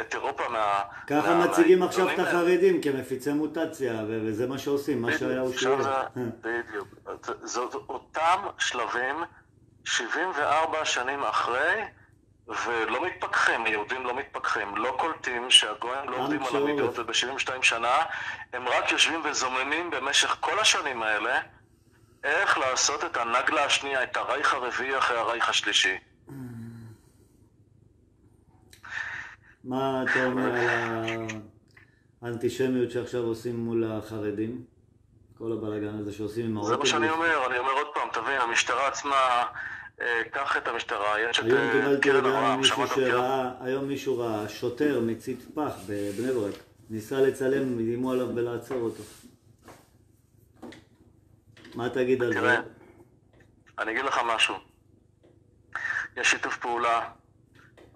את אירופה מה... ככה מציגים עכשיו את החרדים כמפיצי מוטציה, וזה מה שעושים, מה שהיה הוא שיהיה. בדיוק. זאת אותם שלבים 74 שנים אחרי, ולא מתפכחים, היהודים לא מתפכחים, לא קולטים שהגויים לא עובדים על המידות, וב-72 שנה הם רק יושבים וזוממים במשך כל השנים האלה איך לעשות את הנגלה השנייה, את הרייך הרביעי אחרי הרייך השלישי. מה אתה אומר על האנטישמיות שעכשיו עושים מול החרדים? כל הבלאגן הזה שעושים עם האוטובוס. זה מה שאני אומר, אני אומר עוד פעם, תבין, המשטרה עצמה, קח את המשטרה, יש את אה, קרן אברהם, שמעת שראה, היום מישהו ראה שוטר מצית פח בבני ברק, ניסה לצלם, איימו עליו ולעצור אותו. מה תגיד על זה? אני אגיד לך משהו. יש שיתוף פעולה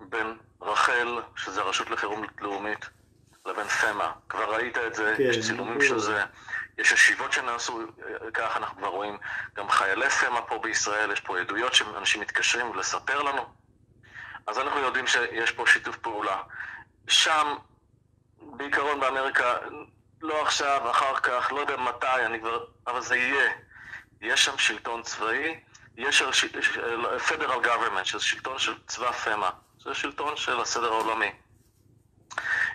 בין רח"ל, שזה הרשות לחירום לאומית, לבין פמה. כבר ראית את זה, כן, יש צילומים של זה. יש ישיבות שנעשו, כך אנחנו כבר רואים גם חיילי פמה פה בישראל, יש פה עדויות שאנשים מתקשרים לספר לנו. אז אנחנו יודעים שיש פה שיתוף פעולה. שם, בעיקרון באמריקה, לא עכשיו, אחר כך, לא יודע מתי, אני כבר... אבל זה יהיה. יש שם שלטון צבאי, יש פדרל גוברמנט, שזה שלטון של צבא פמה, זה שלטון של הסדר העולמי.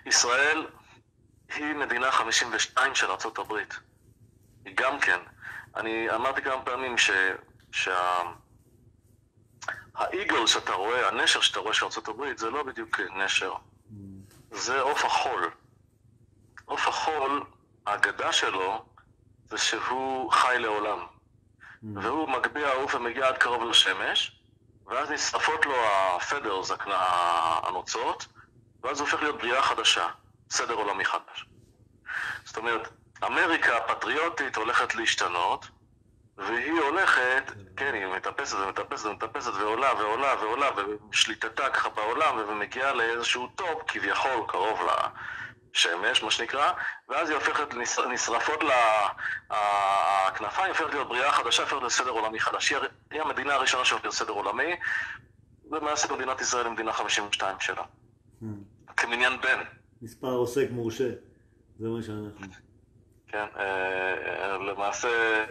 ישראל היא מדינה 52 של ארצות הברית. גם כן. אני אמרתי כמה פעמים ש... שה... האיגל שאתה רואה, הנשר שאתה רואה של ארה"ב, זה לא בדיוק נשר. זה עוף החול. עוף החול, האגדה שלו זה שהוא חי לעולם. והוא מגביה העוף ומגיע עד קרוב לשמש, ואז נשרפות לו הפדרס, הנוצות, ואז הוא הופך להיות בריאה חדשה, סדר עולמי חדש. זאת אומרת, אמריקה הפטריוטית הולכת להשתנות, והיא הולכת, כן, היא מטפסת ומטפסת ומטפסת ועולה ועולה ועולה ושליטתה ככה בעולם ומגיעה לאיזשהו טופ כביכול קרוב לשמש, מה שנקרא, ואז היא הופכת, נשרפות לה הכנפיים, היא הופכת להיות בריאה חדשה, הופכת לסדר עולמי חדש. היא המדינה הראשונה שהולכת לסדר עולמי, למעשה מדינת ישראל היא מדינה 52 שלה. Hmm. כמניין בן. מספר עוסק מורשה, זה מה שאנחנו. כן, אה, אה, למעשה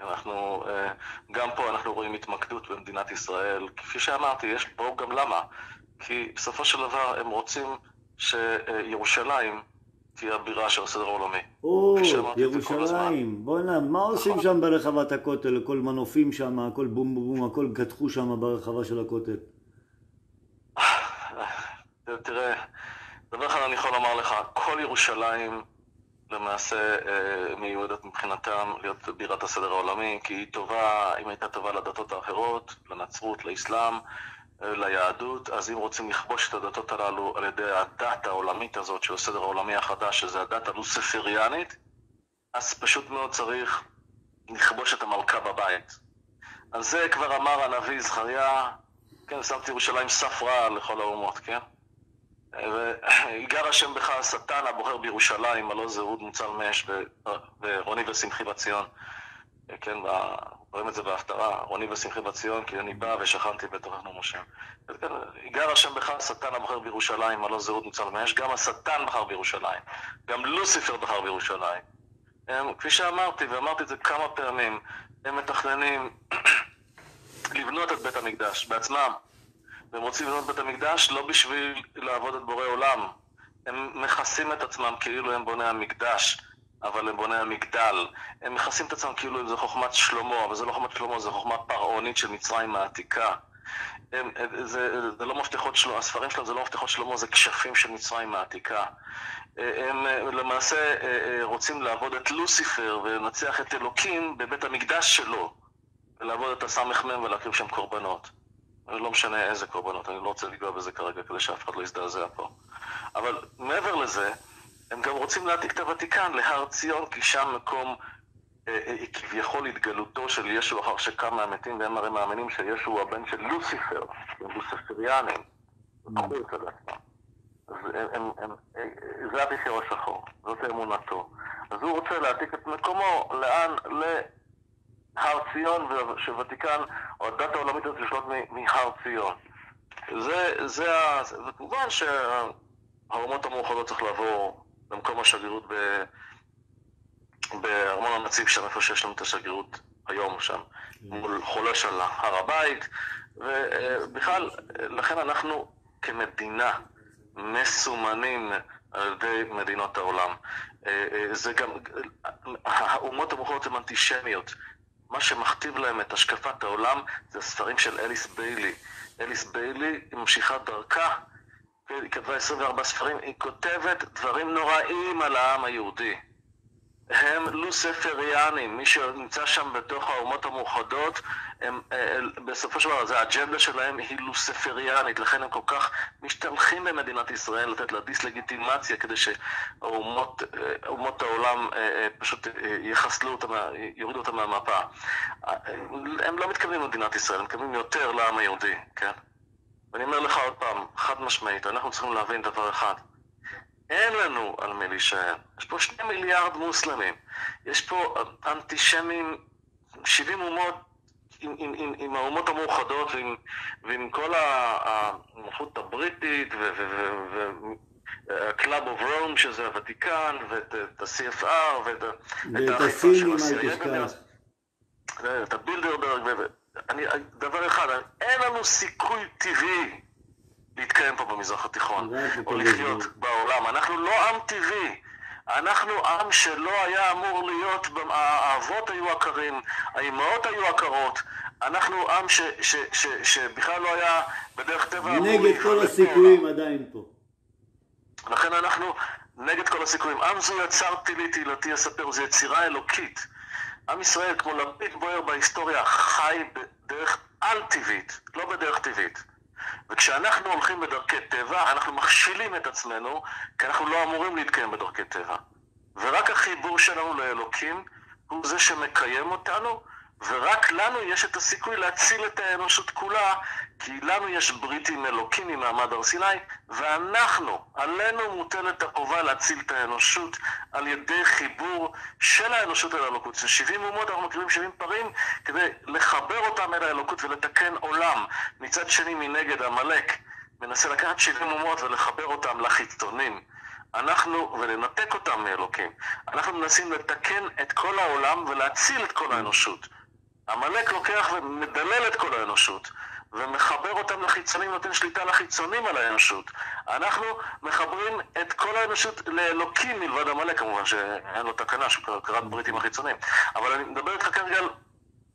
אנחנו, אה, גם פה אנחנו רואים התמקדות במדינת ישראל. כפי שאמרתי, יש פה גם למה. כי בסופו של דבר הם רוצים שירושלים תהיה הבירה של הסדר העולמי. או, ירושלים. בוא'נה, מה עושים נכון. שם ברחבת הכותל? כל מנופים שם, הכל בום בום בום, הכל גתחו שם ברחבה של הכותל. תראה, דבר אחד אני יכול לומר לך, כל ירושלים למעשה אה, מיועדת מבחינתם להיות בירת הסדר העולמי, כי היא טובה, אם הייתה טובה לדתות האחרות, לנצרות, לאסלאם, אה, ליהדות, אז אם רוצים לכבוש את הדתות הללו על ידי הדת העולמית הזאת של הסדר העולמי החדש, שזה הדת הלוספריאנית, אז פשוט מאוד צריך לכבוש את המלכה בבית. על זה כבר אמר הנביא זכריה, כן, שמתי ירושלים ספרה לכל האומות, כן? ויגר השם בך השטן הבוחר בירושלים, הלא זה אוד מוצל מאש ורוני ושמחי בציון. כן, רואים את זה בהפטרה, רוני ושמחי בציון, כי אני בא ושכנתי בתוכנו משה. יגר השם בך השטן הבוחר בירושלים, הלא זה אוד מוצל מאש, גם השטן בחר בירושלים, גם לוסיפר בחר בירושלים. הם, כפי שאמרתי, ואמרתי את זה כמה פעמים, הם מתכננים לבנות את בית המקדש בעצמם. והם רוצים לבנות בית המקדש לא בשביל לעבוד את בורא עולם. הם מכסים את עצמם כאילו הם בוני המקדש, אבל הם בוני המגדל. הם מכסים את עצמם כאילו זה חוכמת שלמה, אבל זה לא חוכמת שלמה, זה חוכמה פרעונית של מצרים העתיקה. הם, זה, זה לא מפתחות שלמה, הספרים שלהם זה לא מפתחות שלמה, זה כשפים של מצרים העתיקה. הם למעשה רוצים לעבוד את לוסיפר ולנצח את אלוקים בבית המקדש שלו, ולעבוד את הסמ"ם ולהקריב שם קורבנות. לא משנה איזה קורבנות, אני לא רוצה לגוע בזה כרגע כדי שאף אחד לא יזדעזע פה. אבל מעבר לזה, הם גם רוצים להעתיק את הוותיקן להר ציון, כי שם מקום אה, אה, כביכול התגלותו של ישו אחר שקם מהמתים, והם הרי מאמינים שישו הוא הבן של לוסיפר, הם לוספריאנים, לקחו את עצמם. אז הם, הם, הם, אה, זה השחור, זאת אמונתו. אז הוא רוצה להעתיק את מקומו, לאן? הר ציון שוותיקן, או הדת העולמית הזאת לשלוט מהר ציון. זה, זה, וכמובן שהאומות המאוחדות צריך לעבור במקום השגרירות ב... בארמון הנציב שם, איפה שיש לנו את השגרירות היום שם, מול חולש על הר הבית, ובכלל, לכן אנחנו כמדינה מסומנים על ידי מדינות העולם. זה גם, האומות המאוחדות הן אנטישמיות. מה שמכתיב להם את השקפת העולם זה הספרים של אליס ביילי. אליס ביילי, ממשיכה דרכה, היא כתבה 24 ספרים, היא כותבת דברים נוראים על העם היהודי. הם לוספריאנים, מי שנמצא שם בתוך האומות המאוחדות, הם, אה, בסופו של דבר, האג'נדה שלהם היא לוספריאנית, לכן הם כל כך משתלחים במדינת ישראל לתת לה דיסלגיטימציה כדי שאומות אה, העולם אה, פשוט יחסלו אותה, יורידו אותה מהמפה. הם לא מתכוונים למדינת ישראל, הם מתכוונים יותר לעם היהודי, כן? ואני אומר לך עוד פעם, חד משמעית, אנחנו צריכים להבין דבר אחד. אין לנו על מי להישאר. יש פה שני מיליארד מוסלמים. יש פה אנטישמים, 70 אומות עם, עם, עם, עם האומות המאוחדות ועם, ועם כל המלכות הבריטית ו-Club of Rome, שזה הוותיקן, ואת ה-CFR, ואת הסינים, אל תשכח. את הבילדרברג, דבר אחד, אין לנו סיכוי טבעי להתקיים פה במזרח התיכון, או לחיות בעולם. אנחנו לא עם טבעי. אנחנו עם שלא היה אמור להיות, האבות היו עקרים, האימהות היו עקרות, אנחנו עם ש, ש, ש, ש, שבכלל לא היה בדרך טבע אמור נגד כל הסיכויים עדיין פה. לכן אנחנו נגד כל הסיכויים. עם זו יצר תהילי תהילתי אספר, זו יצירה אלוקית. עם ישראל, כמו לפיד בוער בהיסטוריה, חי בדרך על-טבעית, לא בדרך טבעית. וכשאנחנו הולכים בדרכי טבע, אנחנו מכשילים את עצמנו, כי אנחנו לא אמורים להתקיים בדרכי טבע. ורק החיבור שלנו לאלוקים הוא זה שמקיים אותנו, ורק לנו יש את הסיכוי להציל את האנושות כולה, כי לנו יש ברית עם אלוקים ממעמד הר סיני, ואנחנו, עלינו מוטלת החובה להציל את האנושות על ידי חיבור של האנושות אל האלוקות. זה 70 אומות, אנחנו מכירים 70 פרים, כדי לחבר אותם אל האלוקות ולתקן עולם. מצד שני, מנגד, עמלק מנסה לקחת 70 אומות ולחבר אותם לחיצונים. אנחנו, ולנתק אותם מאלוקים. אנחנו מנסים לתקן את כל העולם ולהציל את כל האנושות. עמלק לוקח ומדלל את כל האנושות, ומחבר אותם לחיצונים, נותן שליטה לחיצונים על האנושות. אנחנו מחברים את כל האנושות לאלוקים מלבד עמלק, כמובן שאין לו תקנה שהוא כרת ברית עם החיצונים. אבל אני מדבר איתך כרגע על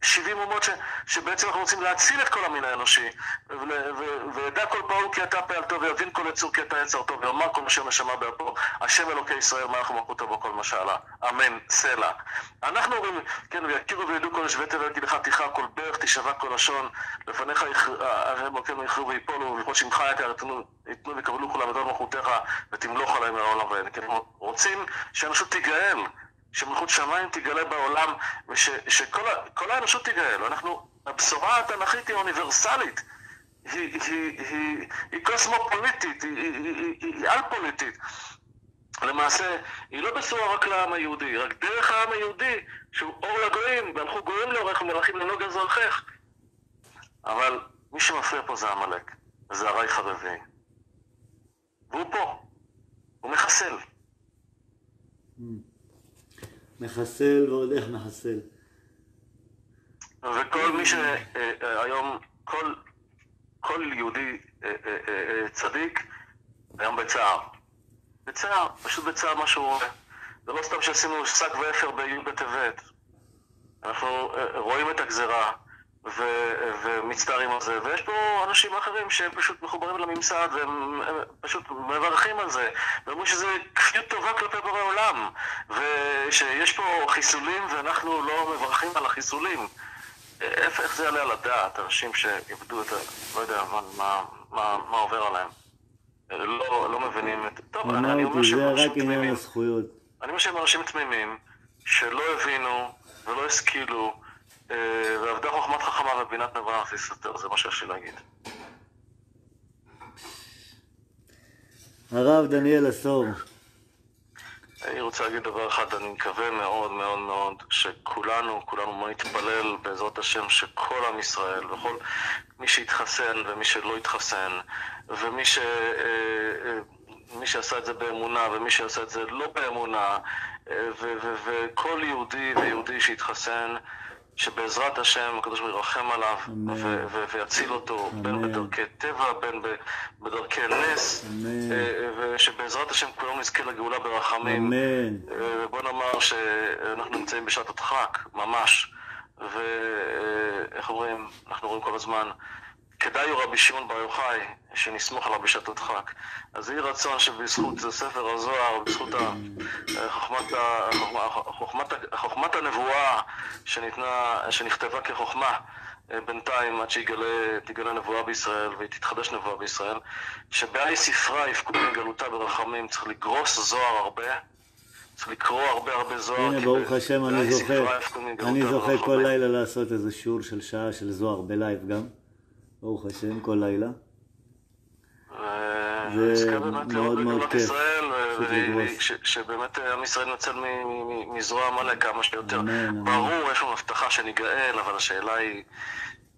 70 אומות ש, שבעצם אנחנו רוצים להציל את כל המין האנושי, וידע כל פעול כי אתה פעלתו, ויבין כל יצור כי אתה יצר טוב, ויאמר כל אשר נשמה באפו, השם אלוקי ישראל, מלך ומלכותו בו כל משלה. אמן, סלע. אנחנו אומרים, כן, ויכירו וידעו כל יושבי תבל כי לך כל ברך, תשבע כל לשון, לפניך אלוקינו יכרו ויפולו, ולכל שמך יקר יתנו ויקבלו כולם את מלכותיך, ותמלוך עליהם מהעולם ואין. אנחנו רוצים שהאנושות תיגאל. שמלכות שמיים תגלה בעולם, ושכל האנושות תגאל. אנחנו, הבשורה התנ"כית היא אוניברסלית, היא, היא, היא, היא, קוסמופוליטית, היא, היא, היא, היא, על-פוליטית. למעשה, היא לא בשורה רק לעם היהודי, רק דרך העם היהודי, שהוא אור לגויים, והלכו גויים לאורך ומלאכים לנוג אזרחך. אבל מי שמפריע פה זה עמלק, זה הרייך הרביעי. והוא פה, הוא מחסל. Mm. מחסל ועוד איך מחסל. וכל מי שהיום, כל, כל יהודי אה, אה, אה, צדיק, היום בצער. בצער, פשוט בצער מה שהוא רואה. זה לא סתם שעשינו שק ואפר בי' בטבת. אנחנו רואים את הגזרה. ו- ומצטערים על זה, ויש פה אנשים אחרים שהם פשוט מחוברים לממסד והם פשוט מברכים על זה, ואומרים שזה כפיות טובה כלפי בורא עולם, ושיש פה חיסולים ואנחנו לא מברכים על החיסולים. איך, זה יעלה על הדעת, אנשים שאיבדו את ה... לא יודע מה, מה, מה, מה עובר עליהם. לא, לא מבינים את... טוב, אני, אני אומר שהם אנשים תמימים. אני אומר שהם אנשים תמימים, שלא הבינו ולא השכילו ועבדה חוכמת חכמה ובינת נבואה אף יסתר, זה מה שיש לי להגיד. הרב דניאל אסור. אני רוצה להגיד דבר אחד, אני מקווה מאוד מאוד מאוד שכולנו, כולנו נתפלל בעזרת השם שכל עם ישראל וכל מי שהתחסן ומי שלא התחסן ומי ש... אה, אה, מי שעשה את זה באמונה ומי שעשה את זה לא באמונה וכל יהודי ויהודי שהתחסן שבעזרת השם הקדוש ברוך הוא ירחם עליו ויציל אותו, בין בדרכי טבע, בין בדרכי נס, אה, ושבעזרת השם כולנו נזכה לגאולה ברחמים. ובוא נאמר שאנחנו נמצאים בשעת הדחק, ממש. ואיך אומרים, אנחנו רואים כל הזמן כדאי הוא רבי שמעון בר יוחאי, שנסמוך עליו בשעת הדחק. אז יהי רצון שבזכות ספר הזוהר, בזכות חוכמת, חוכמת, חוכמת הנבואה שניתנה, שנכתבה כחוכמה אה, בינתיים עד שתגלה נבואה בישראל ותתחדש נבואה בישראל, שבעלי ספרה יפקו מגלותה ברחמים, צריך לגרוס זוהר הרבה. צריך לקרוא הרבה הרבה זוהר. הנה, ברוך השם, אני זוכר, אני זוכר כל לילה לעשות איזה שיעור של שעה של זוהר בלייב גם. ברוך השם, כל לילה. זה מאוד מאוד כיף. שבאמת עם ישראל נצל מזרוע עמלק כמה שיותר. ברור, יש לנו הבטחה שניגאל, אבל השאלה היא...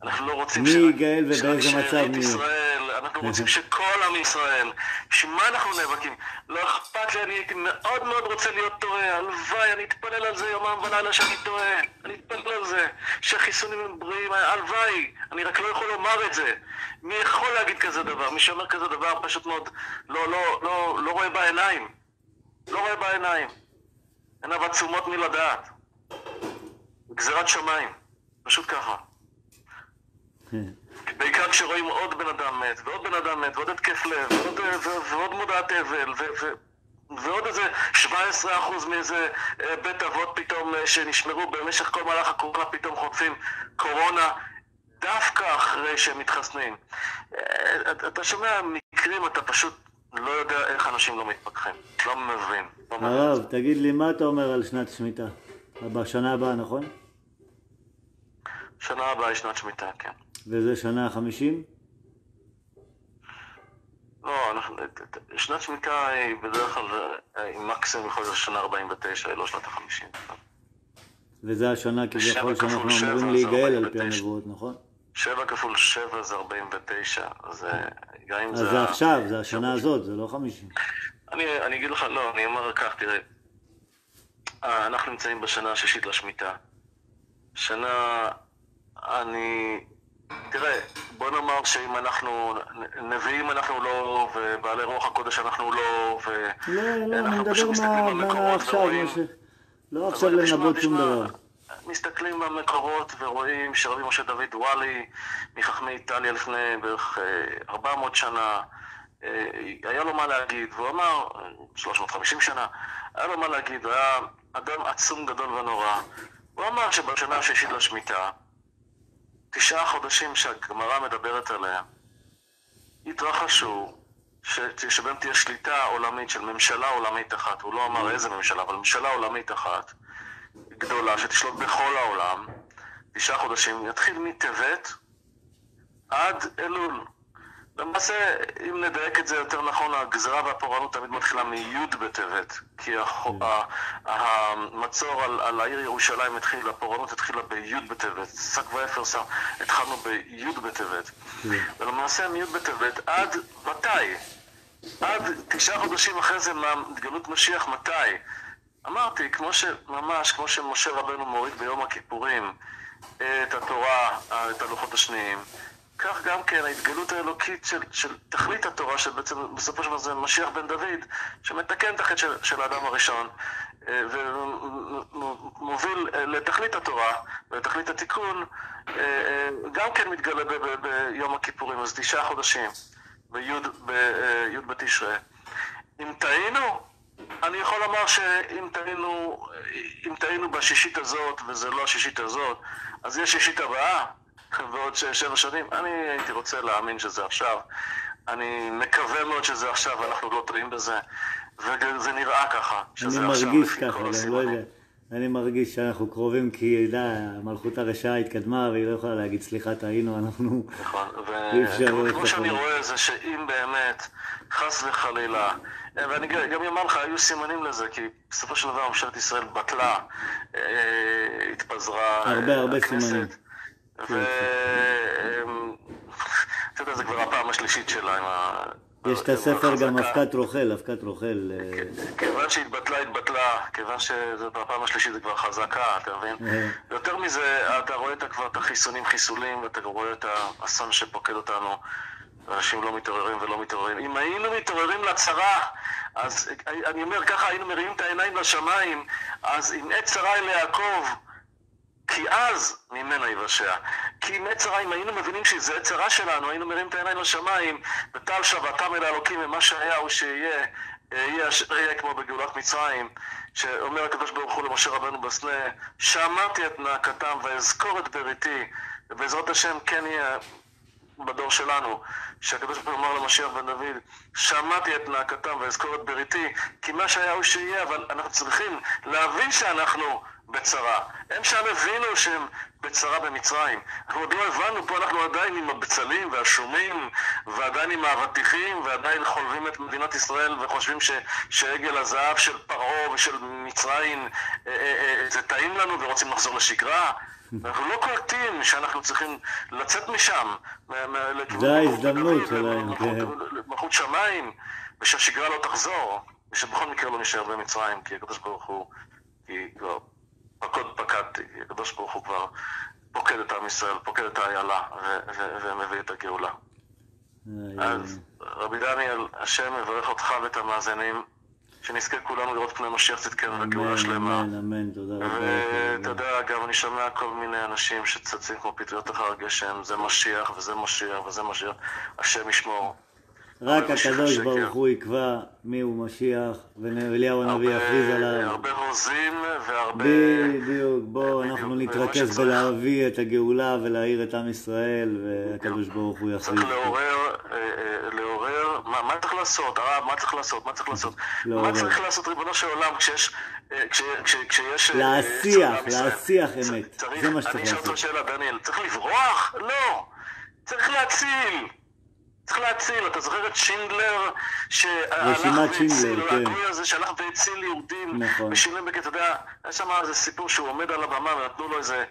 אנחנו לא רוצים מי ייגאל ובאיזה מצב מי ישראל, אנחנו רוצים שכל עם ישראל, בשביל מה אנחנו נאבקים? לא אכפת לי, אני הייתי מאוד מאוד רוצה להיות טועה, הלוואי, אני אתפלל על זה יומם ולילה שאני טועה, אני אתפלל על זה, שהחיסונים הם בריאים, הלוואי, אני רק לא יכול לומר את זה. מי יכול להגיד כזה דבר? מי שאומר כזה דבר פשוט מאוד לא, לא, לא, לא רואה בעיניים. לא רואה בעיניים. עיניו עצומות מלדעת. גזירת שמיים. פשוט ככה. בעיקר כשרואים עוד בן אדם מת, ועוד בן אדם מת, ועוד התקף לב, ועוד, ועוד מודעת אבל, ועוד איזה 17% מאיזה אה, בית אבות פתאום אה, שנשמרו במשך כל מהלך הקורונה, פתאום חוטפים קורונה דווקא אחרי שהם מתחסנים. אה, אתה שומע מקרים, אתה פשוט לא יודע איך אנשים לא מתפכחים. לא מבין. לא הרב, תגיד לי, מה אתה אומר על שנת שמיטה? בשנה הבאה, נכון? שנה הבאה היא שנת שמיטה, כן. וזה שנה החמישים? לא, אנחנו, שנת שמיטה היא בדרך כלל, היא מקסימום יכול להיות שנה 49, היא לא שנת החמישים. וזה השנה כביכול שאנחנו אמורים להיגאל על פי הנבואות, נכון? שבע כפול שבע זה 49, אז גם אם זה... אז זה עכשיו, זה השנה הזאת, זה לא חמישים. אני, אני אגיד לך, לא, אני אומר כך, תראה, אה, אנחנו נמצאים בשנה השישית לשמיטה. שנה, אני תראה, בוא נאמר שאם אנחנו, נביאים אנחנו לא, ובעלי רוח הקודש אנחנו לא, ואנחנו לא, לא, פשוט מסתכלים על מקורות ורואים... לא עכשיו לנבאות שום דבר. מסתכלים במקורות ורואים שרבי משה דוד וואלי, מחכמי איטליה לפני בערך 400 שנה, היה לו מה להגיד, והוא אמר, 350 שנה, היה לו מה להגיד, הוא היה אדם עצום גדול ונורא. הוא אמר שבשנה השישית לשמיטה, תשעה חודשים שהגמרא מדברת עליה, התרחשו, ש... שבהם תהיה שליטה עולמית של ממשלה עולמית אחת, הוא לא אמר איזה ממשלה, אבל ממשלה עולמית אחת, גדולה, שתשלוט בכל העולם, תשעה חודשים, יתחיל מטבת עד אלול. למעשה, אם נדייק את זה יותר נכון, הגזרה והפורענות תמיד מתחילה מי' בטבת, כי כן. המצור על, על העיר ירושלים התחיל, הפורענות התחילה בי' בטבת, שק ואפר שם, התחלנו בי' בטבת. כן. ולמעשה מי' בטבת עד מתי? עד תשעה חודשים אחרי זה מהתגלות משיח, מתי? אמרתי, כמו שממש, כמו שמשה רבנו מוריד ביום הכיפורים את התורה, את הלוחות השניים, כך גם כן ההתגלות האלוקית של, של תכלית התורה, שבעצם בסופו של דבר זה משיח בן דוד, שמתקן את החטא של, של האדם הראשון, אה, ומוביל אה, לתכלית התורה ולתכלית התיקון, אה, גם כן מתגלה ב, ב, ביום הכיפורים, אז תשעה חודשים, בי' בתשרי. אם טעינו, אני יכול לומר שאם טעינו, טעינו בשישית הזאת, וזה לא השישית הזאת, אז יש שישית הבאה. בעוד שבע שנים. אני הייתי רוצה להאמין שזה עכשיו. אני מקווה מאוד שזה עכשיו, אנחנו לא טועים בזה. וזה נראה ככה, שזה עכשיו לפי ככה, כל הסימנים. לא יודע. אני מרגיש שאנחנו קרובים כי, ידע, מלכות הרשעה התקדמה והיא לא יכולה להגיד סליחה טעינו, אנחנו... נכון, וכמו שאני רואה זה שאם באמת, חס וחלילה, ואני גם אומר לך, היו סימנים לזה, כי בסופו של דבר ממשלת ישראל בטלה, אה, התפזרה הרבה הרבה סימנים. ואתה יודע, זה כבר הפעם השלישית שלה עם ה... יש את הספר גם אבקת רוכל, אבקת רוכל. אה, כיוון שהתבטלה, התבטלה, כיוון שזה בפעם השלישית זה כבר חזקה, אתה מבין? אה. יותר מזה, אתה רואה כבר את החיסונים חיסולים, ואתה רואה את האסון שפוקד אותנו. אנשים לא מתעוררים ולא מתעוררים. אם היינו מתעוררים לצרה, אז אני אומר ככה, היינו מרימים את העיניים לשמיים, אז אם עת צרה אל יעקב, כי אז ממנה יבשע. כי צרה, אם היינו מבינים שזה עת צרה שלנו, היינו מרים את העיניים לשמיים, וטל שבתם אל האלוקים, ומה שהיה הוא שיהיה, יהיה אשר יהיה כמו בגאולת מצרים, שאומר הקדוש ברוך הוא למשה רבנו בסנה, שמעתי את נאקתם ואזכור את בריתי, ובעזרת השם כן יהיה בדור שלנו, שהקדוש ברוך הוא אמר למשיח בן דוד, שמעתי את נאקתם ואזכור את בריתי, כי מה שהיה הוא שיהיה, אבל אנחנו צריכים להבין שאנחנו בצרה. הם שם הבינו שהם בצרה במצרים. אנחנו עוד לא הבנו, פה אנחנו עדיין עם הבצלים והשומים, ועדיין עם האבטיחים, ועדיין חולבים את מדינת ישראל וחושבים ש, שעגל הזהב של פרעה ושל מצרים אה, אה, אה, זה טעים לנו ורוצים לחזור לשגרה. אנחנו לא קולטים שאנחנו צריכים לצאת משם. זה ההזדמנות שלהם, כן. למלכות שמיים, ושהשגרה לא תחזור, ושבכל מקרה לא נשאר במצרים, כי הקדוש ברוך הוא, כי כבר פקוד פקדתי, הקדוש ברוך הוא כבר פוקד את עם ישראל, פוקד את האיילה ומביא את הגאולה. אז רבי דניאל, השם מברך אותך ואת המאזינים, שנזכה כולנו לראות פני משיח צדקנו וגאולה שלמה. אמן, אמן, תודה רבה. ואתה יודע, גם אני שומע כל מיני אנשים שצצים כמו פטריות אחר גשם, זה משיח וזה משיח וזה משיח, השם ישמור. רק הקדוש ברוך הוא יקבע מי הוא משיח, ואליהו הנביא יכריז עליו. הרבה הוזים והרבה... בדיוק, בואו אנחנו נתרכז בלהביא את הגאולה ולהאיר את עם ישראל, והקדוש ברוך הוא יכריז. צריך לעורר, אה, אה, לעורר, מה צריך לעשות, הרב, מה צריך לעשות, מה צריך לעשות? מה צריך לעשות, ריבונו של עולם, כשיש... אה, כשיש... להשיח, להשיח אמת. זה מה שצריך לעשות. אני אשאל אותך שאלה, דניאל, צריך לברוח? לא. צריך להציל. צריך להציל, אתה זוכר את שינדלר שהלך והציל, כן. הגוי הזה שהלך והציל יהודים נכון. ושילם בכת, אתה יודע, היה שם איזה סיפור שהוא עומד על הבמה ונתנו לו איזה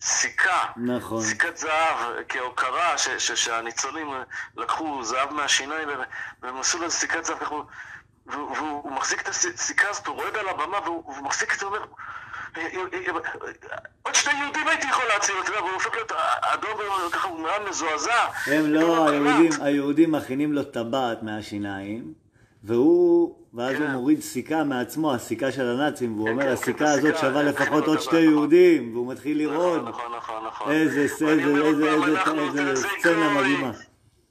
סיכה, נכון. סיכת זהב כהוקרה, שהניצולים לקחו זהב מהשיניים והם עשו לו סיכת זהב, והוא מחזיק את הסיכה הזאת, הוא רועד על הבמה והוא מחזיק את זה, הוא אומר... עוד שני יהודים הייתי יכול להציל, אתה יודע, והוא הופך להיות אדום וככה הוא מאוד מזועזע. הם לא, היהודים, היהודים מכינים לו טבעת מהשיניים, והוא, ואז הוא כן. מוריד סיכה מעצמו, הסיכה של הנאצים, והוא כן, אומר, כן, הסיכה הזאת שווה לפחות עוד שתי נכון. יהודים, והוא מתחיל לראות. נכון, נכון, נכון. איזה- איזה- איזה- סצנה. מדהימה.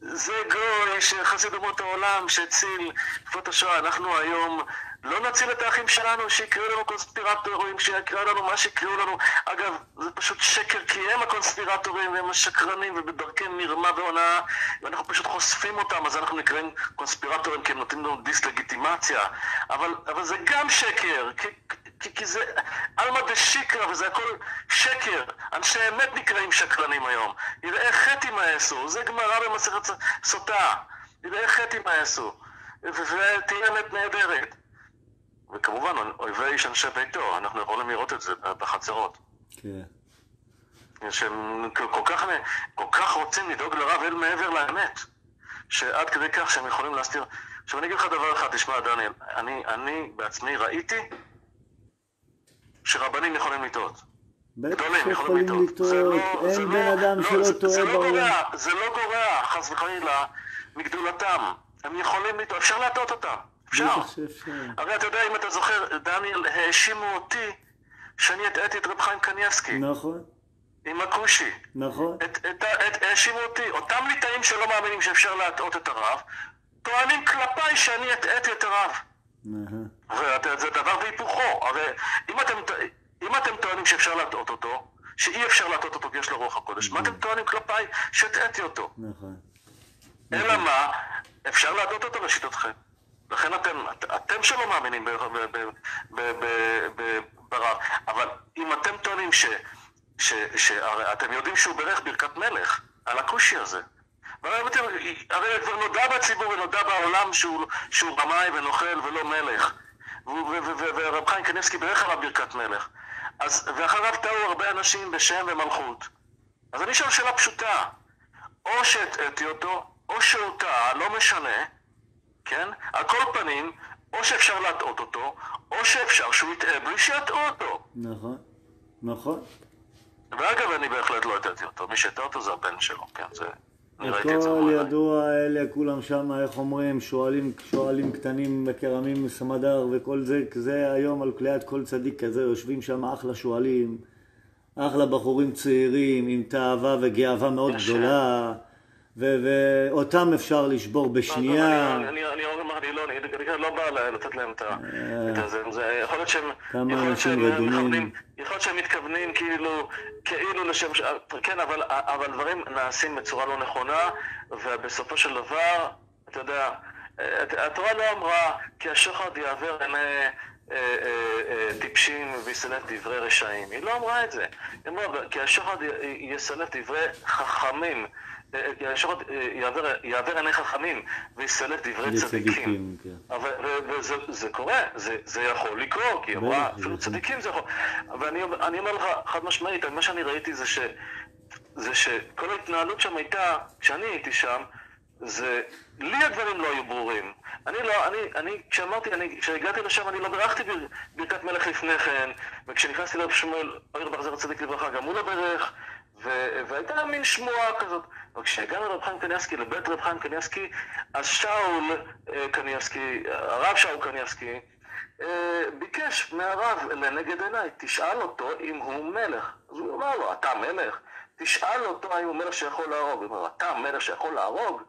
זה גוי שחסיד אומות העולם שהציל תקופת השואה. אנחנו היום לא נציל את האחים שלנו שיקראו לנו קונספירטורים, שיקראו לנו מה שיקראו לנו. אגב, זה פשוט שקר כי הם הקונספירטורים והם השקרנים ובדרכי מרמה והונאה ואנחנו פשוט חושפים אותם אז אנחנו נקראים קונספירטורים כי הם נותנים לנו דיס-לגיטימציה. אבל, אבל זה גם שקר, כי, כי, כי זה עלמא דשיקרא וזה הכל שקר. אנשי אמת נקראים שקרנים היום. יראה חטא מה יעשו, זה גמרא במסכת סוטה. יראה חטא מה יעשו. ו- ותהיה אמת נהדרת. וכמובן, אויבי איש אנשי ביתו, אנחנו יכולים לראות את זה בחצרות. כן. שהם כל כך, כל כך רוצים לדאוג לרב אל מעבר לאמת, שעד כדי כך שהם יכולים להסתיר. עכשיו אני אגיד לך דבר אחד, תשמע דניאל, אני, אני בעצמי ראיתי שרבנים יכולים לטעות. בטח שיכולים יכולים לטעות. לא- אין לא- בן אדם לא, שלא טועה לא בעולם. זה לא גורע, חס וחלילה, מגדולתם. הם יכולים לטעות, אפשר להטעות אותם. אפשר. הרי אתה יודע, אם אתה זוכר, דניאל, האשימו אותי שאני הטעיתי את רב חיים קניאסקי נכון, עם הכושי. נכון. האשימו אותי. אותם ליטאים שלא מאמינים שאפשר להטעות את הרב, טוענים כלפיי שאני הטעיתי את הרב. וזה דבר והיפוכו. הרי אם אתם, אם אתם טוענים שאפשר להטעות אותו, שאי אפשר להטעות אותו כי יש לו רוח הקודש, מה אתם טוענים כלפיי שהטעיתי אותו? נכון. אלא מה? אפשר להטעות אותו לשיטתכם. לכן אתם, את- אתם שלא מאמינים ברב, אבל אם אתם טוענים ש... ש... שהרי אתם יודעים שהוא בירך ברכת מלך על הכושי הזה. הרי כבר נודע בציבור ונודע בעולם שהוא, רמאי ונוכל ולא מלך. ורב חיים קניבסקי בירך עליו ברכת מלך. אז, ואחריו טעו הרבה אנשים בשם ומלכות. אז אני שואל שאלה פשוטה, או שהטעיתי אותו, או שהוא טעה, לא משנה, כן? על כל פנים, או שאפשר להטעות אותו, או שאפשר שהוא יטעה בלי שיטעו אותו. נכון. נכון. ואגב, אני בהחלט לא הטעיתי אותו, מי שהטעה אותו זה הבן שלו, כן? זה... הכל עיניי. ידוע, אלה כולם שם, איך אומרים, שועלים, שועלים קטנים, מקרמים, סמדר וכל זה, זה היום על ליד כל צדיק כזה, יושבים שם אחלה שועלים, אחלה בחורים צעירים, עם תאווה וגאווה מאוד גדולה, ואותם אפשר לשבור בשנייה. אני- אני אני אומר, אני לא, אני לא בא לתת להם את ה... את הזה, זה- יכול להיות שהם... כמה אנשים רדומים. יכול להיות שהם מתכוונים כאילו, כאילו לשם... ש- כן, אבל אבל דברים נעשים בצורה לא נכונה, ובסופו של דבר, אתה יודע, אה, התורה לא אמרה כי השוחד יעבר עיני... אה, אה, אה, טיפשים ויסלף דברי רשעים. היא לא אמרה את זה. היא אמרה, כי השוחד יסלף דברי חכמים. אה, השוחד אה, יעבר, עיני חכמים ויסלף דברי צדיקים. כן. אבל וזה זה קורה, זה, זה יכול לקרות, כי אמרה, אפילו. צדיקים זה יכול. ואני אני אומר לך, חד משמעית, מה שאני ראיתי זה, ש, זה שכל ההתנהלות שם הייתה, כשאני הייתי שם, זה, לי הדברים לא היו ברורים. אני לא, אני, אני, כשאמרתי, אני, כשהגעתי לשם, אני לא בירכתי בר, ברכת מלך לפני כן, וכשנכנסתי לרב שמואל, אויר בחזר צדיק לברכה, גם הוא לא בירך, ו- והייתה מין שמועה כזאת. אבל כשהגענו לרב חיים קניאסקי, לבית רב חיים קניאסקי, אז שאול אה, קניאסקי, הרב שאול קניאסקי, אה, ביקש מהרב לנגד עיניי, תשאל אותו אם הוא מלך. אז הוא אמר לו, אתה מלך? תשאל אותו האם הוא מלך שיכול להרוג. הוא אומר, אתה מלך שיכול להרוג?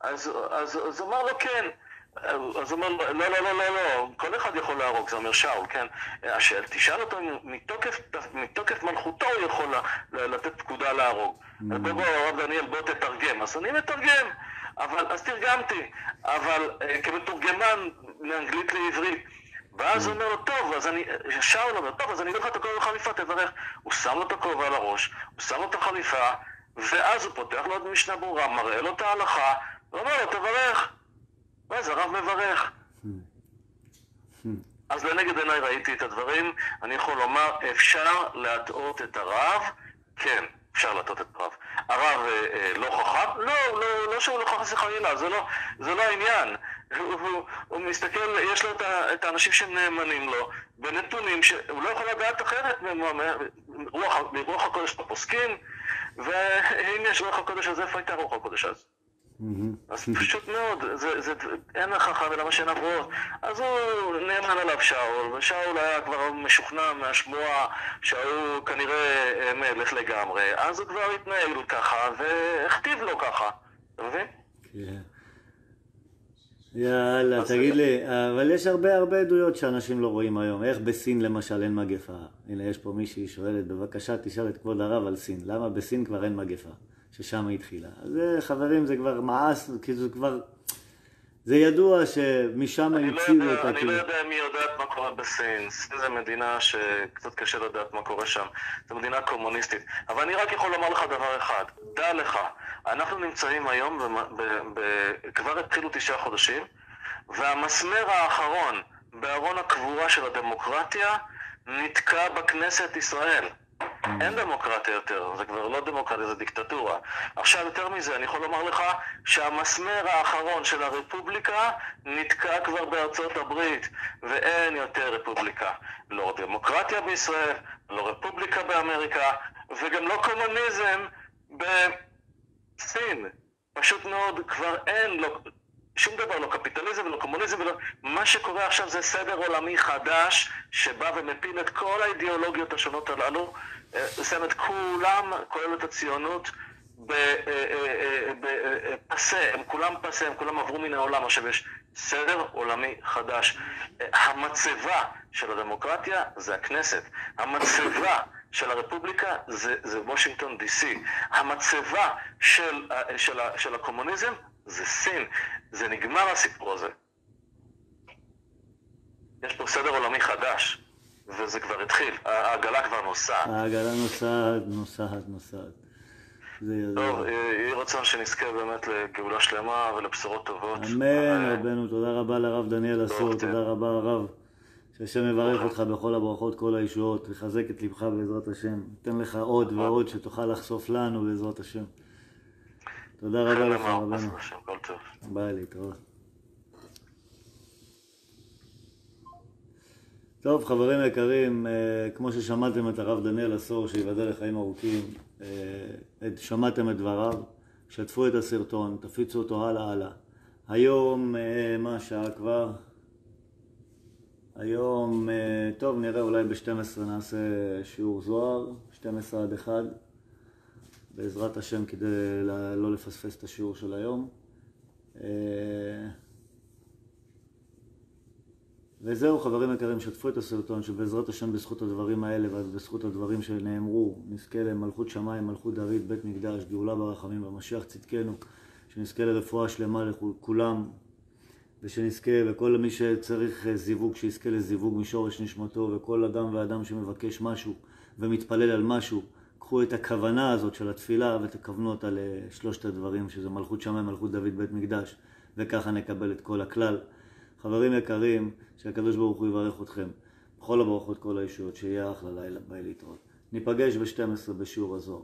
אז, אז, אז אמר לו, כן. אז הוא אומר, לא, לא, לא, לא, לא, כל אחד יכול להרוג, זה אומר שאול, כן? השאל, תשאל אותו מתוקף, מתוקף מלכותו הוא יכול ל- ל- לתת פקודה להרוג. אז בוא, בוא, הרב דניאל, בוא תתרגם. אז אני מתרגם, אבל, אז תרגמתי, אבל אה, כמתורגמן מאנגלית לעברית. ואז הוא אומר לו, טוב, אז אני, שאול אומר, טוב, אז אני אגיד לך את הכובע בחליפה, תברך. הוא שם לו את הכובע על הראש, הוא שם לו את החליפה, ואז הוא פותח לו עוד משנה ברורה, מראה לו את ההלכה, ואומר לו, תברך. ואז הרב מברך. אז לנגד עיניי ראיתי את הדברים, אני יכול לומר, אפשר להטעות את הרב, כן, אפשר להטעות את הרב. הרב אה, אה, לא חכם? לא, לא, לא שהוא לא חכם, זה חלילה, זה לא, זה לא העניין. הוא, הוא, הוא מסתכל, יש לו את, ה, את האנשים שנאמנים לו, בנתונים שהוא לא יכול לדעת אחרת מרוח, מרוח הקודש בפוסקים, ואם יש רוח הקודש אז איפה הייתה רוח הקודש אז? אז פשוט מאוד, זה, זה, אין לך חכם אלא מה שאין עברו. אז הוא נאמן עליו שאול, ושאול היה כבר משוכנע מהשמועה שההוא כנראה אה, מלך לגמרי, אז הוא כבר התנהל ככה, והכתיב לו ככה, אתה מבין? כן. יאללה, תגיד לי, אבל יש הרבה הרבה עדויות שאנשים לא רואים היום. איך בסין למשל אין מגפה? הנה, יש פה מישהי שואלת, בבקשה תשאל את כבוד הרב על סין. למה בסין כבר אין מגפה? ששם היא התחילה. אז חברים, זה כבר מאס, כאילו זה כבר... זה ידוע שמשם המציאו לא את ה... אני לא יודע מי יודעת מה קורה בסין. סין זו מדינה שקצת קשה לדעת מה קורה שם. זו מדינה קומוניסטית. אבל אני רק יכול לומר לך דבר אחד. דע לך, אנחנו נמצאים היום, ב... ב... ב... כבר התחילו תשעה חודשים, והמסמר האחרון בארון הקבורה של הדמוקרטיה נתקע בכנסת ישראל. אין דמוקרטיה יותר, זה כבר לא דמוקרטיה, זה דיקטטורה. עכשיו, יותר מזה, אני יכול לומר לך שהמסמר האחרון של הרפובליקה נתקע כבר בארצות הברית, ואין יותר רפובליקה. לא דמוקרטיה בישראל, לא רפובליקה באמריקה, וגם לא קומוניזם בסין. פשוט מאוד, כבר אין, לא, שום דבר, לא קפיטליזם ולא קומוניזם ולא... מה שקורה עכשיו זה סדר עולמי חדש שבא ומפיל את כל האידיאולוגיות השונות הללו, שם את כולם, כולל את הציונות, בפסה, אה, אה, הם כולם פסה, הם כולם עברו מן העולם. עכשיו יש סדר עולמי חדש. המצבה של הדמוקרטיה זה הכנסת. המצבה של הרפובליקה זה, זה וושינגטון די.סי. המצבה של, של, של הקומוניזם זה סין. זה נגמר הסיפור הזה. יש פה סדר עולמי חדש, וזה כבר התחיל. העגלה כבר נוסעת. העגלה נוסעת, נוסעת, נוסעת. טוב, יהי רצון שנזכה באמת לגאולה שלמה ולבשורות טובות. אמן, רבנו, תודה רבה לרב דניאל אסור, תודה רבה הרב. שהשם יברך אותך בכל הברכות, כל הישועות, ויחזק את לבך בעזרת השם. ייתן לך עוד ועוד שתוכל לחשוף לנו בעזרת השם. תודה רבה לך, רבנו. ביי, להתראות. טוב, חברים יקרים, אה, כמו ששמעתם את הרב דניאל עשור, שיבדל לחיים ארוכים, אה, שמעתם את דבריו, שתפו את הסרטון, תפיצו אותו הלאה הלאה. היום, אה, מה השעה כבר? היום, טוב, נראה אולי ב-12 נעשה שיעור זוהר, 12 עד 1. בעזרת השם כדי לא לפספס את השיעור של היום. אה, וזהו חברים יקרים, שתפו את הסרטון שבעזרת השם בזכות הדברים האלה ובזכות הדברים שנאמרו נזכה למלכות שמיים, מלכות דוד, בית מקדש, גאולה ברחמים במשיח צדקנו, שנזכה לרפואה שלמה לכולם ושנזכה וכל מי שצריך זיווג, שיזכה לזיווג משורש נשמתו וכל אדם ואדם שמבקש משהו ומתפלל על משהו קחו את הכוונה הזאת של התפילה ותכוונו אותה לשלושת הדברים, שזה מלכות שמיים, מלכות דוד, בית מקדש, וככה נקבל את כל הכלל. חברים יקרים, שהקדוש ברוך הוא יברך אתכם. בכל הברכות, כל הישועות, שיהיה אחלה לילה, ביי להתראות. ניפגש ב-12 בשיעור הזוהר.